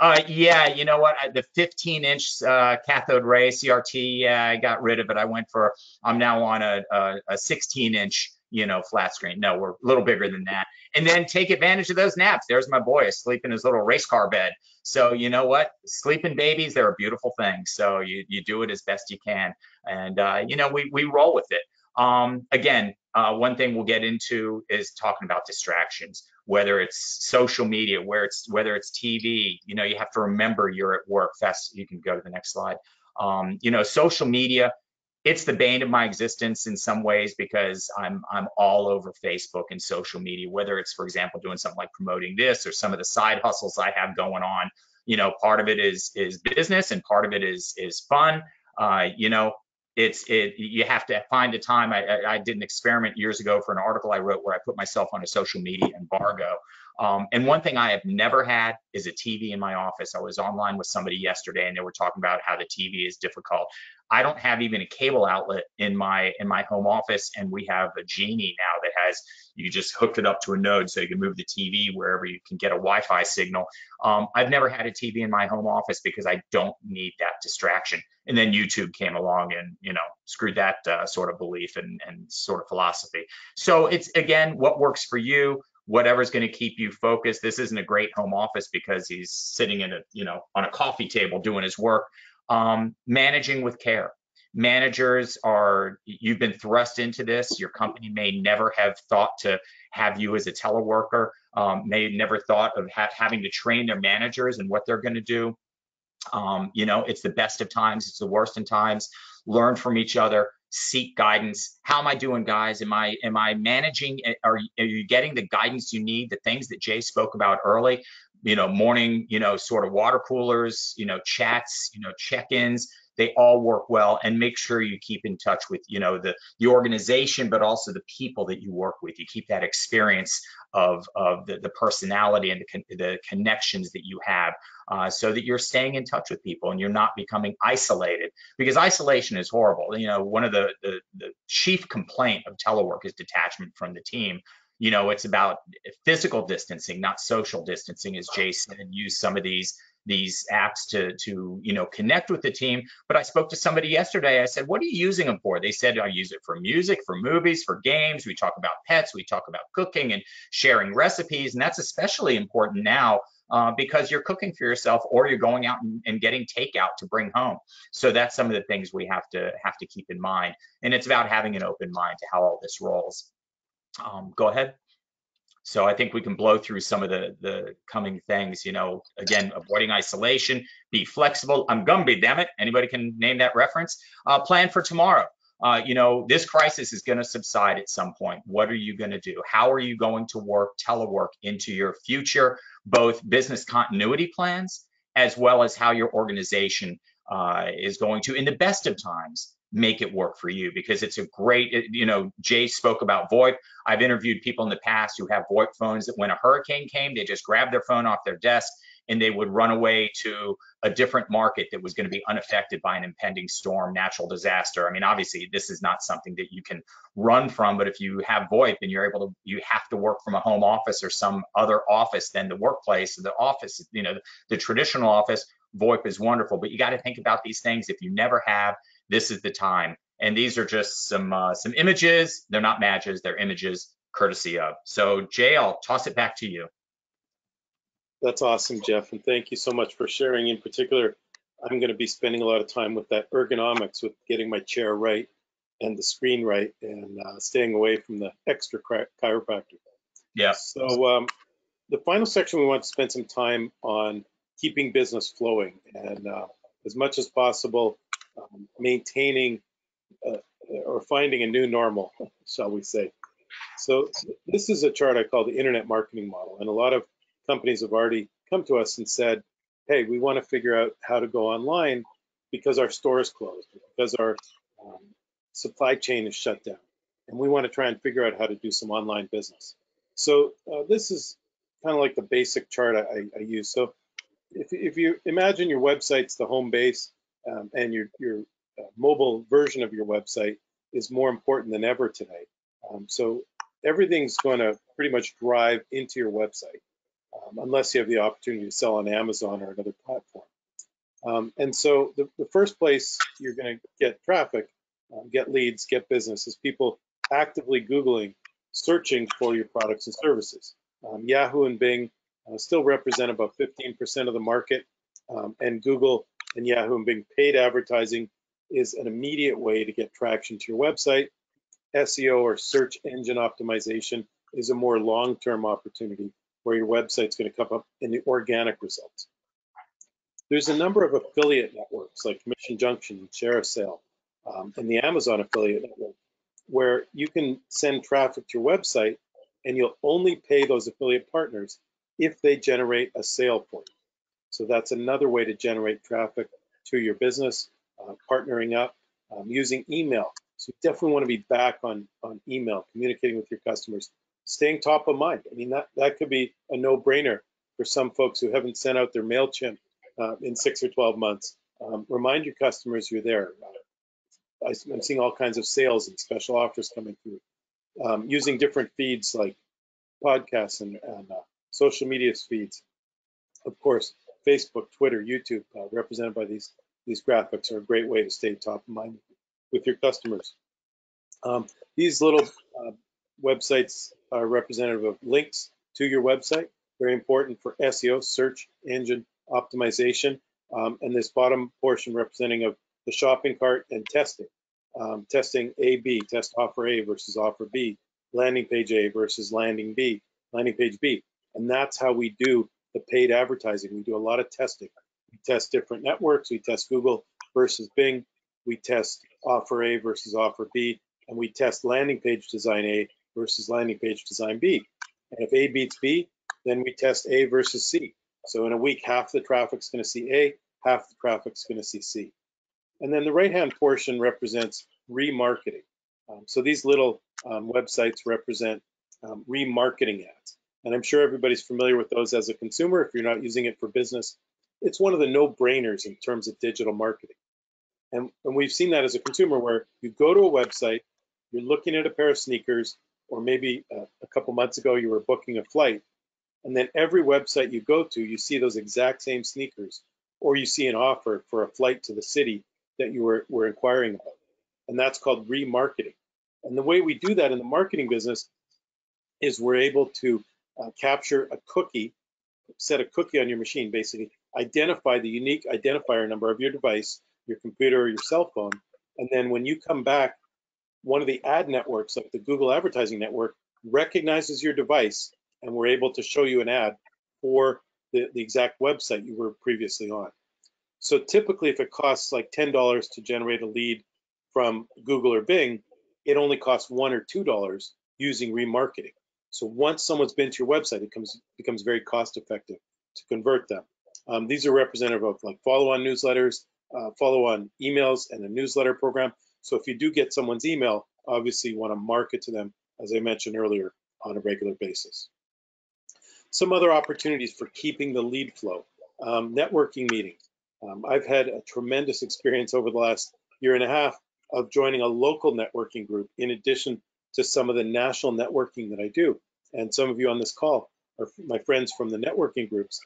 Uh, yeah, you know what? I, the 15 inch uh, cathode ray CRT, yeah, I got rid of it. I went for, I'm now on a, a, a 16 inch you know, flat screen. No, we're a little bigger than that. And then take advantage of those naps. There's my boy asleep in his little race car bed. So you know what? Sleeping babies, they're a beautiful thing. So you you do it as best you can, and uh, you know we we roll with it. Um, again, uh, one thing we'll get into is talking about distractions, whether it's social media, where it's whether it's TV. You know, you have to remember you're at work. Fast, you can go to the next slide. Um, you know, social media it's the bane of my existence in some ways because I'm I'm all over Facebook and social media, whether it's for example doing something like promoting this or some of the side hustles I have going on. You know, part of it is is business and part of it is is fun. Uh, you know, it's it you have to find a time. I, I did an experiment years ago for an article I wrote where I put myself on a social media embargo. Um, and one thing I have never had is a TV in my office. I was online with somebody yesterday and they were talking about how the TV is difficult. I don't have even a cable outlet in my in my home office, and we have a Genie now that has you just hooked it up to a node so you can move the TV wherever you can get a Wi-Fi signal. Um, I've never had a TV in my home office because I don't need that distraction. And then YouTube came along and you know screwed that uh, sort of belief and and sort of philosophy. So it's again what works for you whatever's going to keep you focused. This isn't a great home office because he's sitting in a, you know, on a coffee table doing his work. Um, managing with care. Managers are, you've been thrust into this. Your company may never have thought to have you as a teleworker, um, may never thought of ha having to train their managers and what they're going to do. Um, you know, it's the best of times, it's the worst in times. Learn from each other, seek guidance. How am I doing, guys? Am I am I managing? Are, are you getting the guidance you need? The things that Jay spoke about early, you know, morning, you know, sort of water coolers, you know, chats, you know, check-ins they all work well and make sure you keep in touch with you know the the organization but also the people that you work with. You keep that experience of of the, the personality and the, the connections that you have uh, so that you're staying in touch with people and you're not becoming isolated. Because isolation is horrible. You know one of the the, the chief complaint of telework is detachment from the team. You know it's about physical distancing not social distancing as jason used some of these these apps to to you know connect with the team but i spoke to somebody yesterday i said what are you using them for they said i use it for music for movies for games we talk about pets we talk about cooking and sharing recipes and that's especially important now uh, because you're cooking for yourself or you're going out and, and, getting takeout to bring home. So that's some of the things we have to have to keep in mind. And it's about having an open mind to how all this rolls. Um, go ahead. So I think we can blow through some of the the coming things. You know, again, avoiding isolation, be flexible. I'm Gumby, damn it. Anybody can name that reference. Uh, plan for tomorrow. Uh, you know, this crisis is going to subside at some point. What are you going to do? How are you going to work telework into your future, both business continuity plans as well as how your organization uh, is going to, in the best of times, make it work for you because it's a great, you know, Jay spoke about VoIP. I've interviewed people in the past who have VoIP phones that when a hurricane came, they just grabbed their phone off their desk and they would run away to a different market that was going to be unaffected by an impending storm, natural disaster. I mean, obviously, this is not something that you can run from, but if you have VoIP and you're able to, you have to work from a home office or some other office than the workplace, the office, you know, the traditional office, VoIP is wonderful. But you got to think about these things. If you never have, this is the time. And these are just some uh, some images. They're not matches. They're images courtesy of. So Jay, I'll toss it back to you. That's awesome, Jeff, and thank you so much for sharing. In particular, I'm going to be spending a lot of time with that ergonomics, with getting my chair right and the screen right, and uh, staying away from the extra chiropractor. Yeah. So um, the final section, we want to spend some time on keeping business flowing, and uh, as much as possible, um, maintaining uh, or finding a new normal, shall we say. So this is a chart I call the internet marketing model. And a lot of companies have already come to us and said, hey, we want to figure out how to go online because our store is closed, because our um, supply chain is shut down. And we want to try and figure out how to do some online business. So uh, this is kind of like the basic chart I, I use. So if, if you imagine your website's the home base, um, and your, your uh, mobile version of your website is more important than ever today. Um, so everything's going to pretty much drive into your website, um, unless you have the opportunity to sell on Amazon or another platform. Um, and so the, the, first place you're going to get traffic, uh, get leads, get business is people actively Googling, searching for your products and services. Um, Yahoo and Bing uh, still represent about 15% of the market, um, and Google and Yahoo and Bing paid advertising is an immediate way to get traction to your website. SEO or search engine optimization is a more long-term opportunity where your website's going to come up in the organic results. There's a number of affiliate networks like Commission Junction and ShareASale um, and the Amazon affiliate network where you can send traffic to your website and you'll only pay those affiliate partners if they generate a sale for you. So that's another way to generate traffic to your business, uh, partnering up, um, using email. So you definitely want to be back on, on email, communicating with your customers, staying top of mind. I mean, that, that could be a no-brainer for some folks who haven't sent out their MailChimp uh, in six or 12 months. Um, remind your customers you're there. I, am seeing all kinds of sales and special offers coming through. Um, using different feeds like podcasts and, and uh, social media feeds. Of course, Facebook, Twitter, YouTube, uh, represented by these these graphics, are a great way to stay top of mind with your customers. Um, these little uh, websites are representative of links to your website. Very important for SEO, search engine optimization. Um, and this bottom portion representing of the shopping cart and testing. Um, testing A, B, test offer A versus offer B, landing page A versus landing B, landing page B. And that's how we do the paid advertising. We do a lot of testing. We test different networks. We test Google versus Bing. We test offer A versus offer B. And we test landing page design A versus landing page design B. And if A beats B, then we test A versus C. So in a week, half the traffic's going to see A, half the traffic's going to see C. And then the right-hand portion represents remarketing. Um, so these little um, websites represent um, remarketing ads. And I'm sure everybody's familiar with those as a consumer. If you're not using it for business, it's one of the no-brainers in terms of digital marketing. And, and we've seen that as a consumer where you go to a website, you're looking at a pair of sneakers, or maybe uh, a couple months ago you were booking a flight, and then every website you go to, you see those exact same sneakers, or you see an offer for a flight to the city that you were, were inquiring about. And that's called remarketing. And the way we do that in the marketing business is we're able to uh, capture a cookie, set a cookie on your machine, basically identify the unique identifier number of your device, your computer or your cell phone. And then when you come back, one of the ad networks, like the Google Advertising Network, recognizes your device and we're able to show you an ad for the, the exact website you were previously on. So typically, if it costs like $10 to generate a lead from Google or Bing, it only costs one or two dollars using remarketing. So once someone's been to your website, it comes, becomes very cost effective to convert them. Um, these are representative of like follow-on newsletters, uh, follow-on emails, and a newsletter program. So if you do get someone's email, obviously you want to market to them, as I mentioned earlier, on a regular basis. Some other opportunities for keeping the lead flow, um, networking meetings. Um, I've had a tremendous experience over the last year and a half of joining a local networking group in addition to some of the national networking that I do. And some of you on this call are my friends from the networking groups.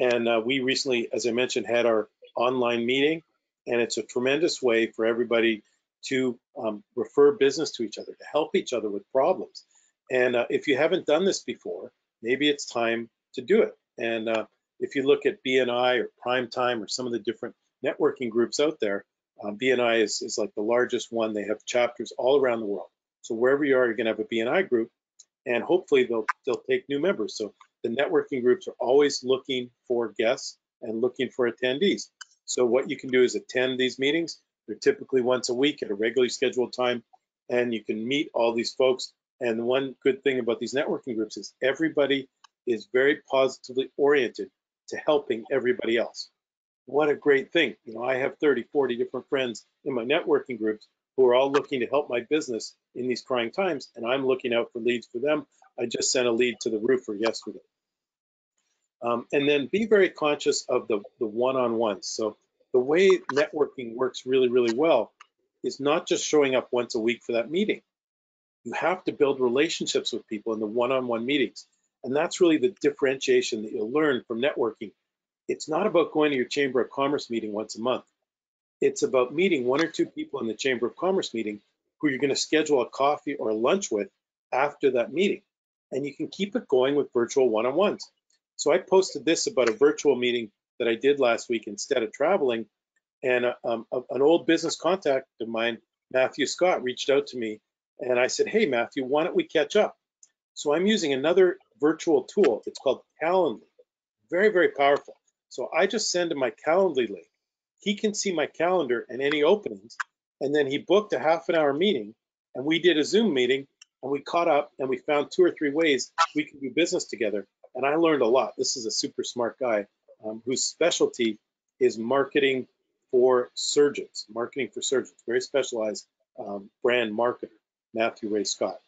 And uh, we recently, as I mentioned, had our online meeting, and it's a tremendous way for everybody to um, refer business to each other, to help each other with problems. And uh, if you haven't done this before, maybe it's time to do it. And uh, if you look at BNI or Prime Time or some of the different networking groups out there, um, BNI is, is like the largest one. They have chapters all around the world. So wherever you are, you're gonna have a BNI group and hopefully they'll, they'll take new members. So the networking groups are always looking for guests and looking for attendees. So what you can do is attend these meetings. They're typically once a week at a regularly scheduled time and you can meet all these folks. And one good thing about these networking groups is everybody is very positively oriented to helping everybody else. What a great thing. You know, I have 30, 40 different friends in my networking groups who are all looking to help my business in these trying times, and I'm looking out for leads for them. I just sent a lead to the roofer yesterday. Um, and then be very conscious of the, the one-on-ones. So the way networking works really, really well is not just showing up once a week for that meeting. You have to build relationships with people in the one-on-one meetings. And that's really the differentiation that you'll learn from networking. It's not about going to your Chamber of Commerce meeting once a month. It's about meeting one or two people in the Chamber of Commerce meeting who you're going to schedule a coffee or lunch with after that meeting. And you can keep it going with virtual one-on-ones. So I posted this about a virtual meeting that I did last week instead of traveling. And um, an old business contact of mine, Matthew Scott, reached out to me and I said, hey, Matthew, why don't we catch up? So I'm using another virtual tool. It's called Calendly. Very, very powerful. So I just send my Calendly link. He can see my calendar and any openings. And then he booked a half an hour meeting and we did a Zoom meeting and we caught up and we found two or three ways we could do business together. And I learned a lot. This is a super smart guy um, whose specialty is marketing for surgeons, marketing for surgeons, very specialized um, brand marketer, Matthew Ray Scott.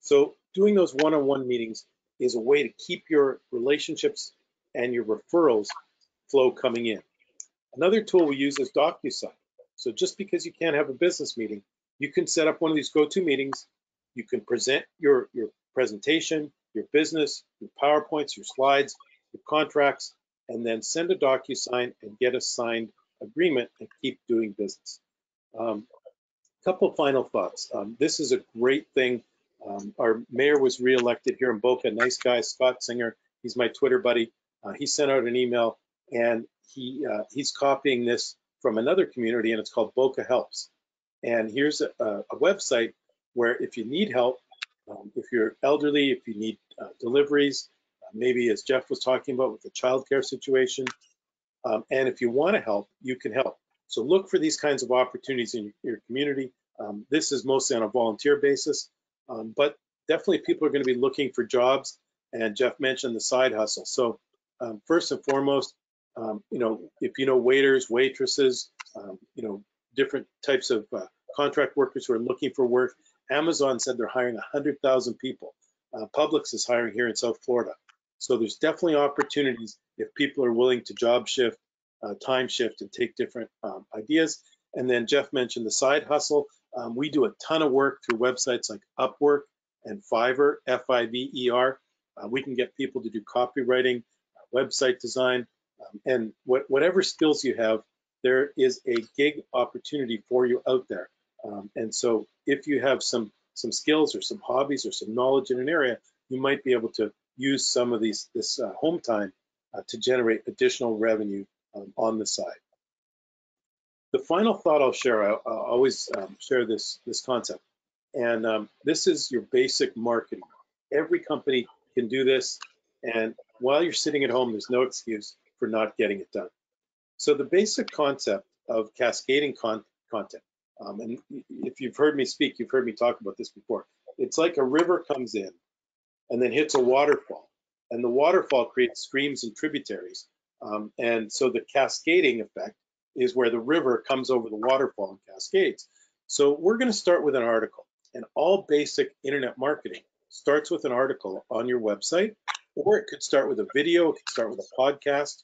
So doing those one-on-one meetings is a way to keep your relationships and your referrals flow coming in. Another tool we use is DocuSign. So just because you can't have a business meeting, you can set up one of these go-to meetings. You can present your, your presentation, your business, your PowerPoints, your slides, your contracts, and then send a DocuSign and get a signed agreement and keep doing business. Um, couple final thoughts. Um, this is a great thing Um, our mayor was reelected here in Boca, nice guy, Scott Singer. He's my Twitter buddy. Uh, he sent out an email and he uh, he's copying this from another community and it's called Boca Helps. And here's a, a website where if you need help, um, if you're elderly, if you need uh, deliveries, uh, maybe as Jeff was talking about with the childcare situation, um, and if you want to help, you can help. So look for these kinds of opportunities in your community. Um, this is mostly on a volunteer basis, um, but definitely people are going to be looking for jobs. And Jeff mentioned the side hustle. So um, first and foremost, um, you know, if you know waiters, waitresses, um, you know, different types of uh, contract workers who are looking for work, Amazon said they're hiring 100,000 people. Uh, Publix is hiring here in South Florida. So there's definitely opportunities if people are willing to job shift, uh, time shift, and take different um, ideas. And then Jeff mentioned the side hustle. Um, we do a ton of work through websites like Upwork and Fiverr, F-I-V-E-R. Uh, we can get people to do copywriting, uh, website design, um, and what, whatever skills you have, there is a gig opportunity for you out there. Um, and so if you have some some skills or some hobbies or some knowledge in an area, you might be able to use some of these this uh, home time uh, to generate additional revenue um, on the side. The final thought I'll share, I, will always um, share this this concept, and um, this is your basic marketing. Every company can do this, and while you're sitting at home, there's no excuse for not getting it done. So the basic concept of cascading con content um, and if you've heard me speak, you've heard me talk about this before. It's like a river comes in and then hits a waterfall, and the waterfall creates streams and tributaries. Um, and so the cascading effect is where the river comes over the waterfall and cascades. So we're going to start with an article, and all basic internet marketing starts with an article on your website, or it could start with a video, it could start with a podcast,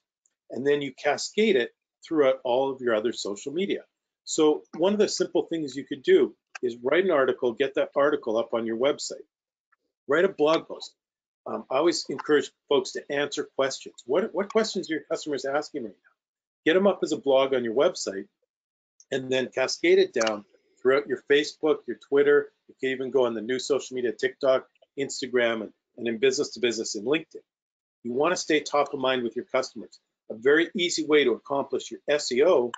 and then you cascade it throughout all of your other social media. So one of the simple things you could do is write an article, get that article up on your website. Write a blog post. Um, I always encourage folks to answer questions. What, what questions are your customers asking right now? Get them up as a blog on your website and then cascade it down throughout your Facebook, your Twitter. You can even go on the new social media, TikTok, Instagram, and, and in business to business in LinkedIn. You want to stay top of mind with your customers. A very easy way to accomplish your SEO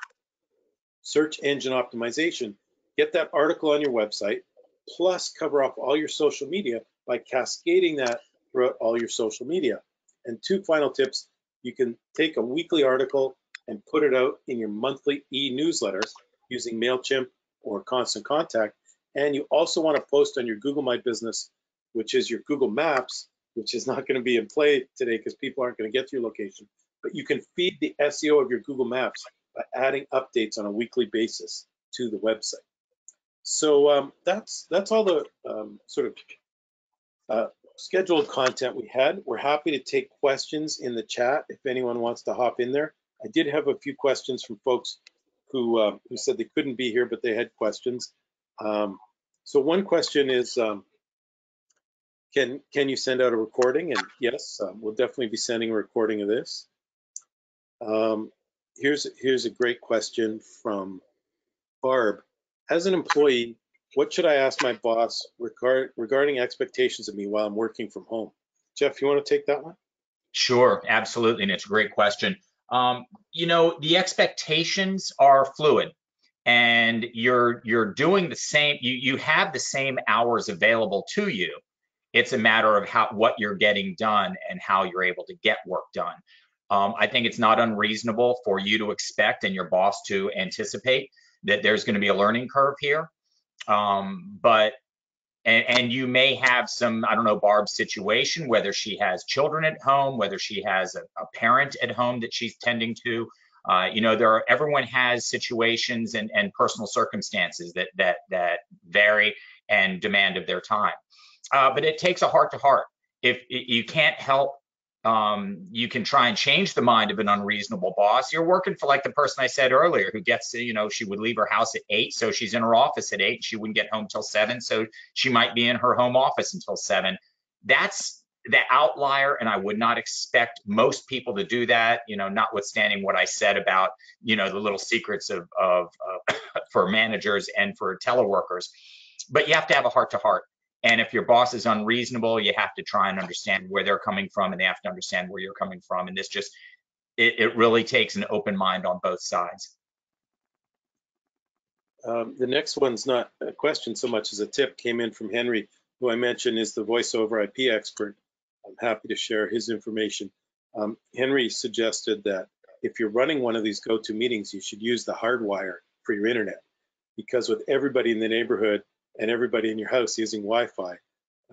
search engine optimization, get that article on your website, plus cover off all your social media by cascading that throughout all your social media. And two final tips, you can take a weekly article and put it out in your monthly e-newsletters using MailChimp or Constant Contact. And you also want to post on your Google My Business, which is your Google Maps, which is not going to be in play today because people aren't going to get to your location. But you can feed the SEO of your Google Maps by adding updates on a weekly basis to the website. So um, that's that's all the um, sort of uh, scheduled content we had. We're happy to take questions in the chat if anyone wants to hop in there. I did have a few questions from folks who uh, who said they couldn't be here, but they had questions. Um, so one question is, um, can can you send out a recording? And yes, um, we'll definitely be sending a recording of this. Um, here's here's a great question from Barb. As an employee, what should I ask my boss regard, regarding expectations of me while I'm working from home? Jeff, you want to take that one? Sure, absolutely, and it's a great question. Um, you know, the expectations are fluid, and you're you're doing the same. You you have the same hours available to you. It's a matter of how what you're getting done and how you're able to get work done. Um, I think it's not unreasonable for you to expect and your boss to anticipate that there's going to be a learning curve here. Um, but and, and, you may have some, I don't know, Barb's situation, whether she has children at home, whether she has a, a parent at home that she's tending to. Uh, you know, there are everyone has situations and, and personal circumstances that that that vary and demand of their time. Uh, but it takes a heart to heart. If you can't help um, you can try and change the mind of an unreasonable boss. You're working for like the person I said earlier who gets, you know, she would leave her house at eight, so she's in her office at eight. She wouldn't get home till seven, so she might be in her home office until seven. That's the outlier, and I would not expect most people to do that. You know, notwithstanding what I said about, you know, the little secrets of of uh, for managers and for teleworkers. But you have to have a heart to heart And if your boss is unreasonable, you have to try and understand where they're coming from and they have to understand where you're coming from. And this just, it, it really takes an open mind on both sides. Um, the next one's not a question so much as a tip came in from Henry, who I mentioned is the voice over IP expert. I'm happy to share his information. Um, Henry suggested that if you're running one of these go-to meetings, you should use the hardwire for your internet because with everybody in the neighborhood and everybody in your house using Wi-Fi,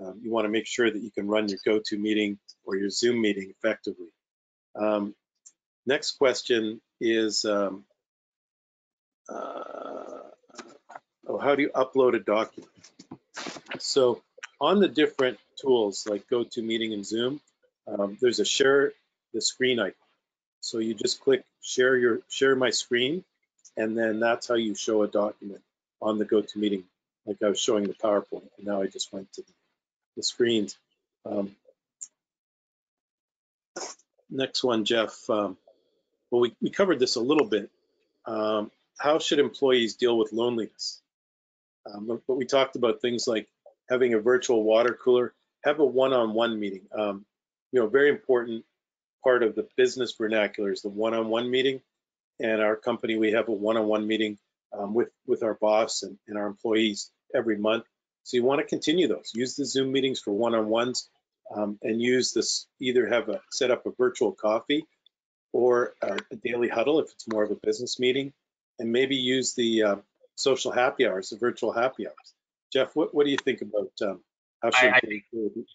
um, you want to make sure that you can run your go-to meeting or your Zoom meeting effectively. Um, next question is, um, uh, oh, how do you upload a document? So on the different tools like GoToMeeting and Zoom, um, there's a share the screen icon. So you just click share your share my screen, and then that's how you show a document on the GoToMeeting like I was showing the PowerPoint, and now I just went to the screens. Um, next one, Jeff. Um, well, we, we covered this a little bit. Um, how should employees deal with loneliness? Um, but we talked about things like having a virtual water cooler, have a one-on-one -on -one meeting. Um, you know, very important part of the business vernacular is the one-on-one -on -one meeting. And our company, we have a one-on-one -on -one meeting um, with with our boss and, and our employees every month. So you want to continue those. Use the Zoom meetings for one-on-ones um, and use this, either have a set up a virtual coffee or a, a, daily huddle if it's more of a business meeting, and maybe use the uh, social happy hours, the virtual happy hours. Jeff, what, what do you think about um, how should I, I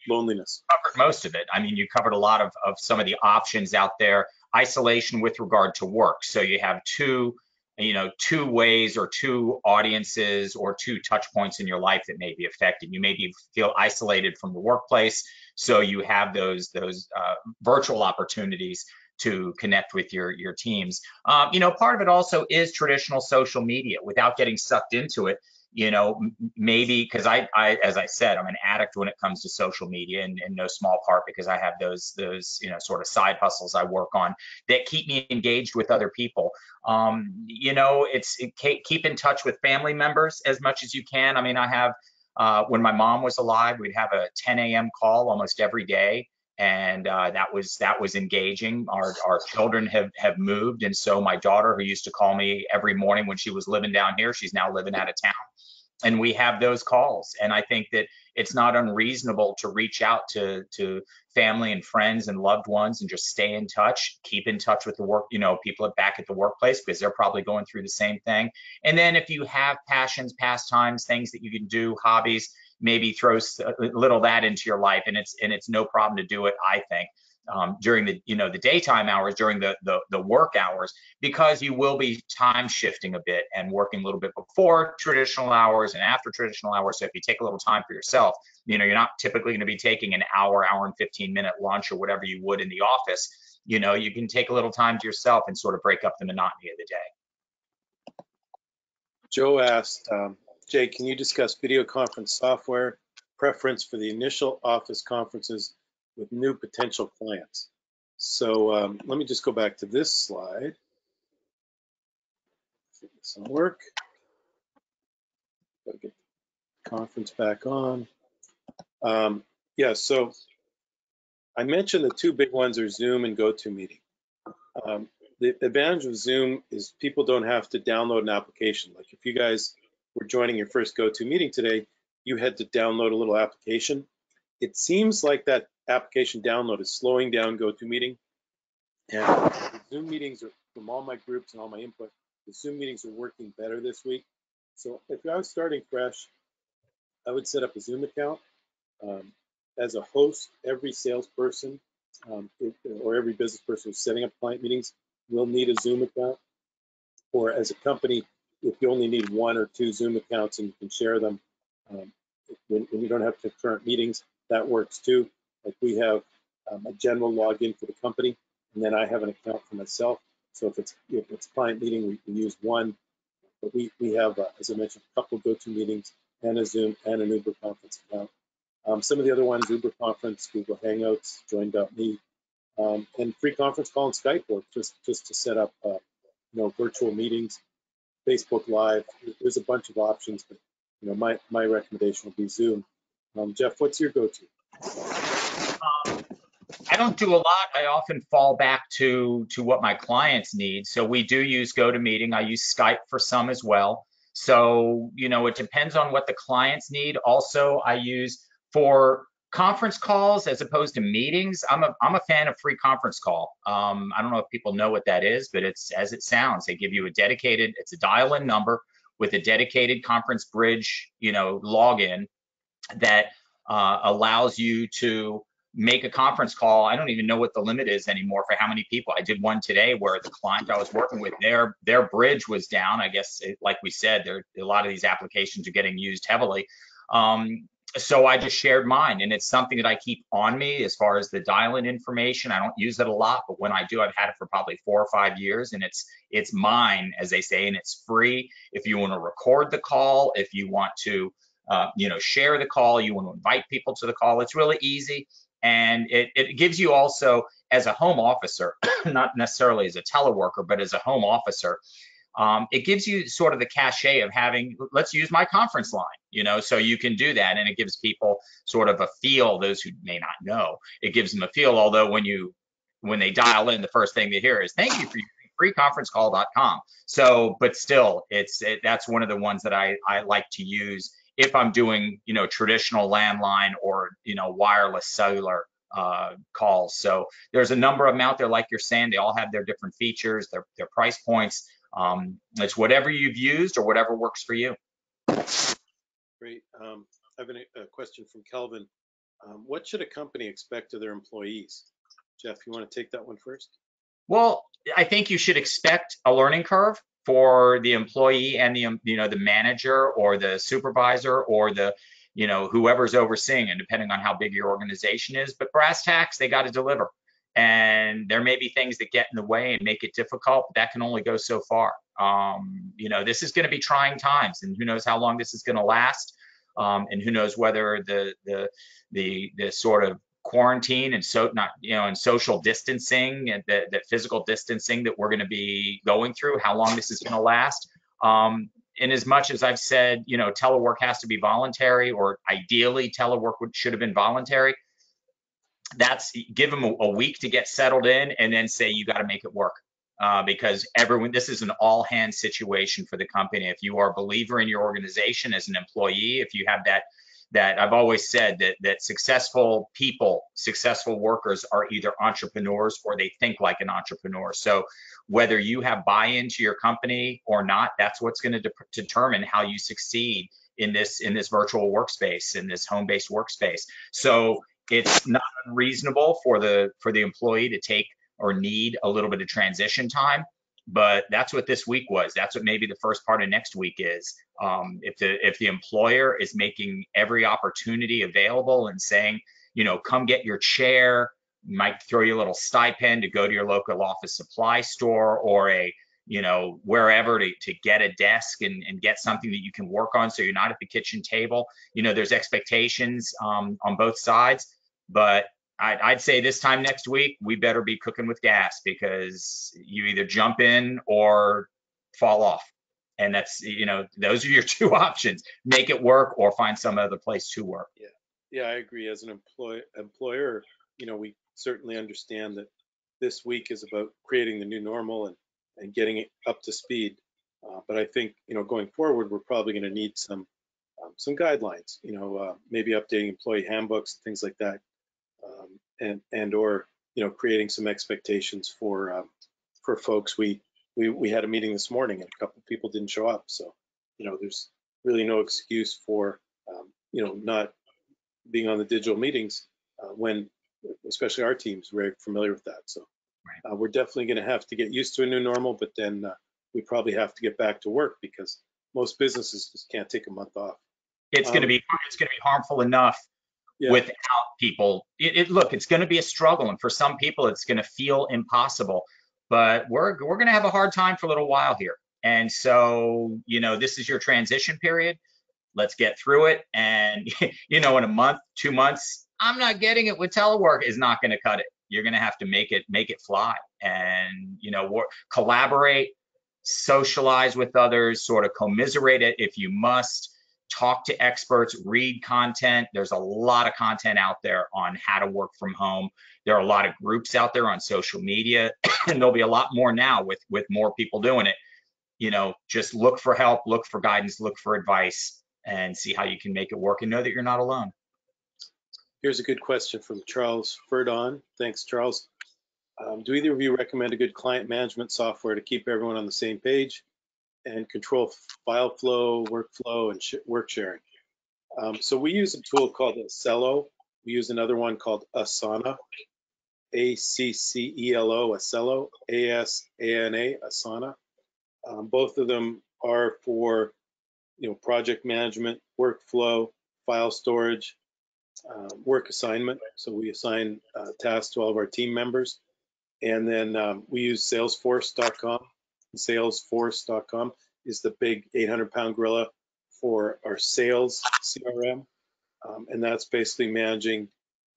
loneliness? Covered most of it. I mean, you covered a lot of, of some of the options out there. Isolation with regard to work. So you have two you know two ways or two audiences or two touch points in your life that may be affected. You maybe feel isolated from the workplace so you have those those uh, virtual opportunities to connect with your your teams. Um, you know part of it also is traditional social media. Without getting sucked into it you know, maybe because I, I, as I said, I'm an addict when it comes to social media, and in no small part because I have those, those, you know, sort of side hustles I work on that keep me engaged with other people. Um, you know, it's it, keep in touch with family members as much as you can. I mean, I have uh, when my mom was alive, we'd have a 10 a.m. call almost every day and uh, that was that was engaging. Our our children have have moved, and so my daughter, who used to call me every morning when she was living down here, she's now living out of town, and we have those calls. And I think that it's not unreasonable to reach out to to family and friends and loved ones and just stay in touch, keep in touch with the work, you know, people back at the workplace because they're probably going through the same thing. And then if you have passions, pastimes, things that you can do, hobbies maybe throw a uh, little that into your life and it's and it's no problem to do it i think um, during the you know the daytime hours during the, the the work hours because you will be time shifting a bit and working a little bit before traditional hours and after traditional hours. So if you take a little time for yourself you know you're not typically going to be taking an hour hour and 15 minute lunch or whatever you would in the office. You know you can take a little time to yourself and sort of break up the monotony of the day. Joe asked um, Jay, can you discuss video conference software preference for the initial office conferences with new potential clients? So um, let me just go back to this slide. Will work. Gotta get the conference back on. Um, yeah, so I mentioned the two big ones are Zoom and GoToMeeting. Um, the advantage of Zoom is people don't have to download an application. Like if you guys were joining your first GoToMeeting today, you had to download a little application. It seems like that application download is slowing down GoToMeeting. And the Zoom meetings are from all my groups and all my input, the Zoom meetings are working better this week. So if I was starting fresh, I would set up a Zoom account. Um, as a host, every salesperson um, or every business person who's setting up client meetings will need a Zoom account. Or as a company, if you only need one or two Zoom accounts and you can share them um, when, when, you don't have concurrent meetings, that works too. Like we have um, a general login for the company, and then I have an account for myself. So if it's if it's client meeting, we can use one. But we we have, uh, as I mentioned, a couple go-to meetings and a Zoom and an Uber conference account. Um, some of the other ones, Uber conference, Google Hangouts, Join.me, um, and free conference call and Skype work just just to set up uh, you know virtual meetings Facebook Live. There's a bunch of options, but you know, my my recommendation would be Zoom. Um, Jeff, what's your go-to? Um, I don't do a lot. I often fall back to to what my clients need. So we do use GoToMeeting. I use Skype for some as well. So you know, it depends on what the clients need. Also, I use for conference calls as opposed to meetings. I'm a I'm a fan of free conference call. Um, I don't know if people know what that is, but it's as it sounds. They give you a dedicated. It's a dial-in number with a dedicated conference bridge, you know, login that uh, allows you to make a conference call. I don't even know what the limit is anymore for how many people. I did one today where the client I was working with, their their bridge was down. I guess, it, like we said, there a lot of these applications are getting used heavily. Um, so I just shared mine, and it's something that I keep on me as far as the dial-in information. I don't use it a lot, but when I do, I've had it for probably four or five years, and it's it's mine, as they say, and it's free. If you want to record the call, if you want to, uh, you know, share the call, you want to invite people to the call, it's really easy, and it it gives you also as a home officer, not necessarily as a teleworker, but as a home officer, um, it gives you sort of the cachet of having, let's use my conference line, you know, so you can do that. And it gives people sort of a feel, those who may not know, it gives them a feel. Although when you, when they dial in, the first thing they hear is thank you for freeconferencecall.com. So, but still, it's, it, that's one of the ones that I, I like to use if I'm doing, you know, traditional landline or, you know, wireless cellular uh, calls. So there's a number of them out there, like you're saying, they all have their different features, their, their price points. Um, it's whatever you've used or whatever works for you. Great. Um, I have a, a question from Kelvin. Um, what should a company expect of their employees? Jeff, you want to take that one first? Well, I think you should expect a learning curve for the employee and the you know the manager or the supervisor or the you know whoever's overseeing and depending on how big your organization is. But brass tacks they got to deliver. And there may be things that get in the way and make it difficult but that can only go so far. Um, you know this is going to be trying times and who knows how long this is going to last um, and who knows whether the the the the sort of quarantine and so not you know and social distancing and the, the physical distancing that we're going to be going through how long this is going to last. Um, in as much as i've said you know telework has to be voluntary or ideally telework would, should have been voluntary that's give them a, a week to get settled in and then say you got to make it work uh, because everyone this is an all hands situation for the company. If you are a believer in your organization as an employee if you have that that I've always said that that successful people, successful workers are either entrepreneurs or they think like an entrepreneur. So whether you have buy-in to your company or not, that's what's going to de- determine how you succeed in this in this virtual workspace, in this home-based workspace. So it's not unreasonable for the for the employee to take or need a little bit of transition time but that's what this week was. That's what maybe the first part of next week is. Um, if the if the employer is making every opportunity available and saying you know come get your chair might throw you a little stipend to go to your local office supply store or a you know wherever to, to get a desk and, and get something that you can work on so you're not at the kitchen table. You know there's expectations um, on both sides but I'd, I'd say this time next week, we better be cooking with gas because you either jump in or fall off. And that's, you know, those are your two options. Make it work or find some other place to work. Yeah. Yeah, I agree. As an employ, employer, you know, we certainly understand that this week is about creating the new normal and, and getting it up to speed. Uh, but I think, you know, going forward, we're probably going to need some um, some guidelines, you know, uh, maybe updating employee handbooks, things like that, um, and and or you know creating some expectations for um, for folks. We we we had a meeting this morning and a couple of people didn't show up, so you know there's really no excuse for um, you know not being on the digital meetings uh, when especially our team's very familiar with that. So uh, we're definitely going to have to get used to a new normal, but then uh, we probably have to get back to work because most businesses just can't take a month off. It's going to Um, be it's going to be harmful enough Yeah. without people. It, it look, it's going to be a struggle, and for some people, it's going to feel impossible. But we're we're going to have a hard time for a little while here, and so you know this is your transition period. Let's get through it, and you know in a month, two months, I'm not getting it with telework is not going to cut it. You're going to have to make it make it fly, and you know work, collaborate, socialize with others, sort of commiserate it if you must talk to experts, read content. There's a lot of content out there on how to work from home. There are a lot of groups out there on social media, and there'll be a lot more now with with more people doing it. You know, just look for help, look for guidance, look for advice, and see how you can make it work and know that you're not alone. Here's a good question from Charles Ferdon. Thanks, Charles. Um, do either of you recommend a good client management software to keep everyone on the same page and control file flow, workflow, and sh work sharing? Um, so we use a tool called Accelo. We use another one called Asana, A-C-C-E-L-O, Accelo, A-S-A-N-A, Asana. Um, both of them are for, you know, project management, workflow, file storage, uh, work assignment. So we assign uh, tasks to all of our team members. And then um, we use salesforce.com. Salesforce.com is the big 800 pound gorilla for our sales CRM. Um, and that's basically managing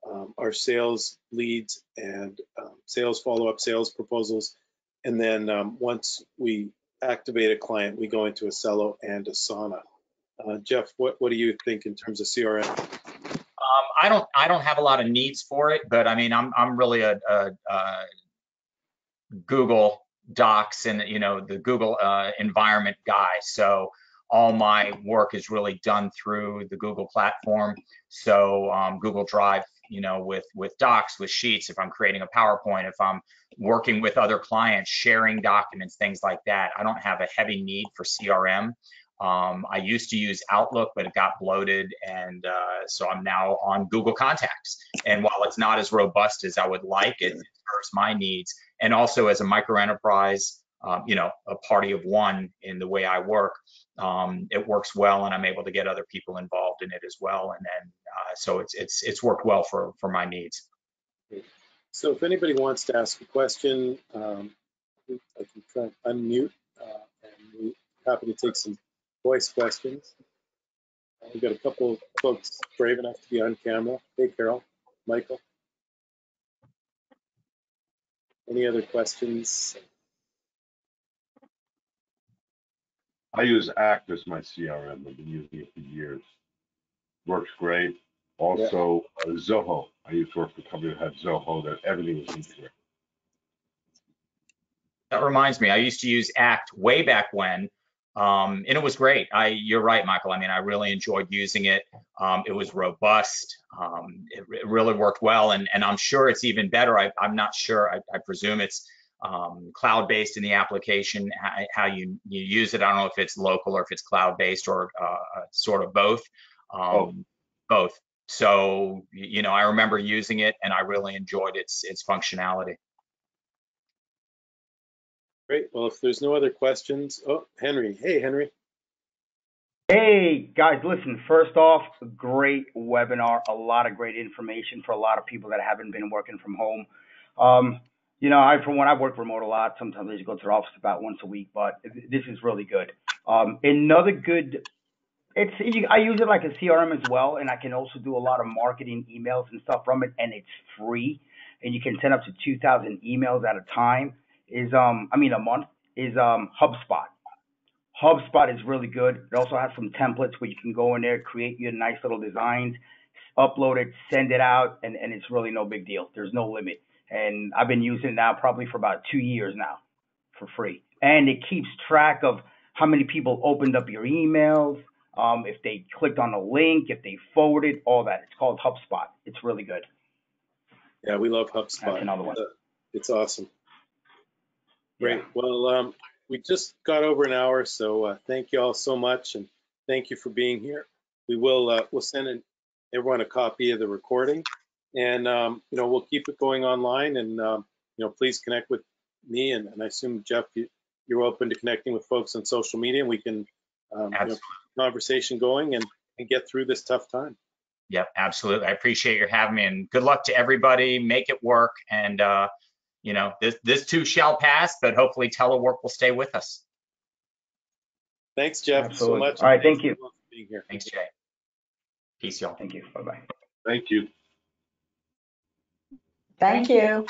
um, our sales leads and um, sales follow up, sales proposals. And then um, once we activate a client, we go into Accelo and Asana. Uh, Jeff, what, what do you think in terms of CRM? Um, I don't I don't have a lot of needs for it, but I mean I'm I'm really a, a, a Google Docs and you know the Google uh, environment guy. So all my work is really done through the Google platform. So um, Google Drive, you know, with with Docs, with Sheets. If I'm creating a PowerPoint, if I'm working with other clients, sharing documents, things like that. I don't have a heavy need for CRM. Um, I used to use Outlook, but it got bloated, and uh, so I'm now on Google Contacts. And while it's not as robust as I would like, it serves my needs. And also as a micro enterprise, um, you know, a party of one in the way I work, um, it works well, and I'm able to get other people involved in it as well. And then uh, so it's it's it's worked well for for my needs. So if anybody wants to ask a question, um, I can try unmute, uh, and we're happy to take some voice questions. We've got a couple folks brave enough to be on camera. Hey, Carol, Michael. Any other questions? I use Act as my CRM. I've been using it for years. Works great. Also, uh, Zoho. I used to work for a company that had Zoho that everything was integrated. That reminds me, I used to use Act way back when, um, and it was great. I, you're right, Michael. I mean, I really enjoyed using it. Um, it was robust. Um, it, it really worked well, and and I'm sure it's even better. I, I'm not sure. I, I presume it's um, cloud-based in the application. How, how you you use it, I don't know if it's local or if it's cloud-based or uh, sort of both. Um, Both. So you know, I remember using it, and I really enjoyed its its functionality. Great. Well, if there's no other questions, oh, Henry. Hey, Henry. Hey guys, listen, first off, great webinar, a lot of great information for a lot of people that haven't been working from home. Um, you know, I, for one, I work remote a lot. Sometimes I just go to the office about once a week, but this is really good. Um, another good, it's, I use it like a CRM as well, and I can also do a lot of marketing emails and stuff from it, and it's free, and you can send up to 2,000 emails at a time, is, um, I mean, a month, is um, HubSpot. HubSpot is really good. It also has some templates where you can go in there, create your nice little designs, upload it, send it out, and, and it's really no big deal. There's no limit. And I've been using it now probably for about two years now for free. And it keeps track of how many people opened up your emails, um, if they clicked on a link, if they forwarded, all that. It's called HubSpot. It's really good. Yeah, we love HubSpot. That's another one. It's awesome. Great. Yeah. Well, um, we just got over an hour, so uh, thank you all so much, and thank you for being here. We will uh, we'll send in, everyone a copy of the recording, and um, you know we'll keep it going online, and um, you know please connect with me, and, and I assume Jeff, you, you're open to connecting with folks on social media, and we can um, you know, keep the conversation going and, and get through this tough time. Yep, absolutely. I appreciate your having me and good luck to everybody. Make it work. And, uh, you know, this, this too shall pass, but hopefully telework will stay with us. Thanks, Jeff, Absolutely. so much. All right, Thanks thank you. for being here. Thanks, Jay. Peace, y'all. Thank you. Bye bye. Thank you. Thank you.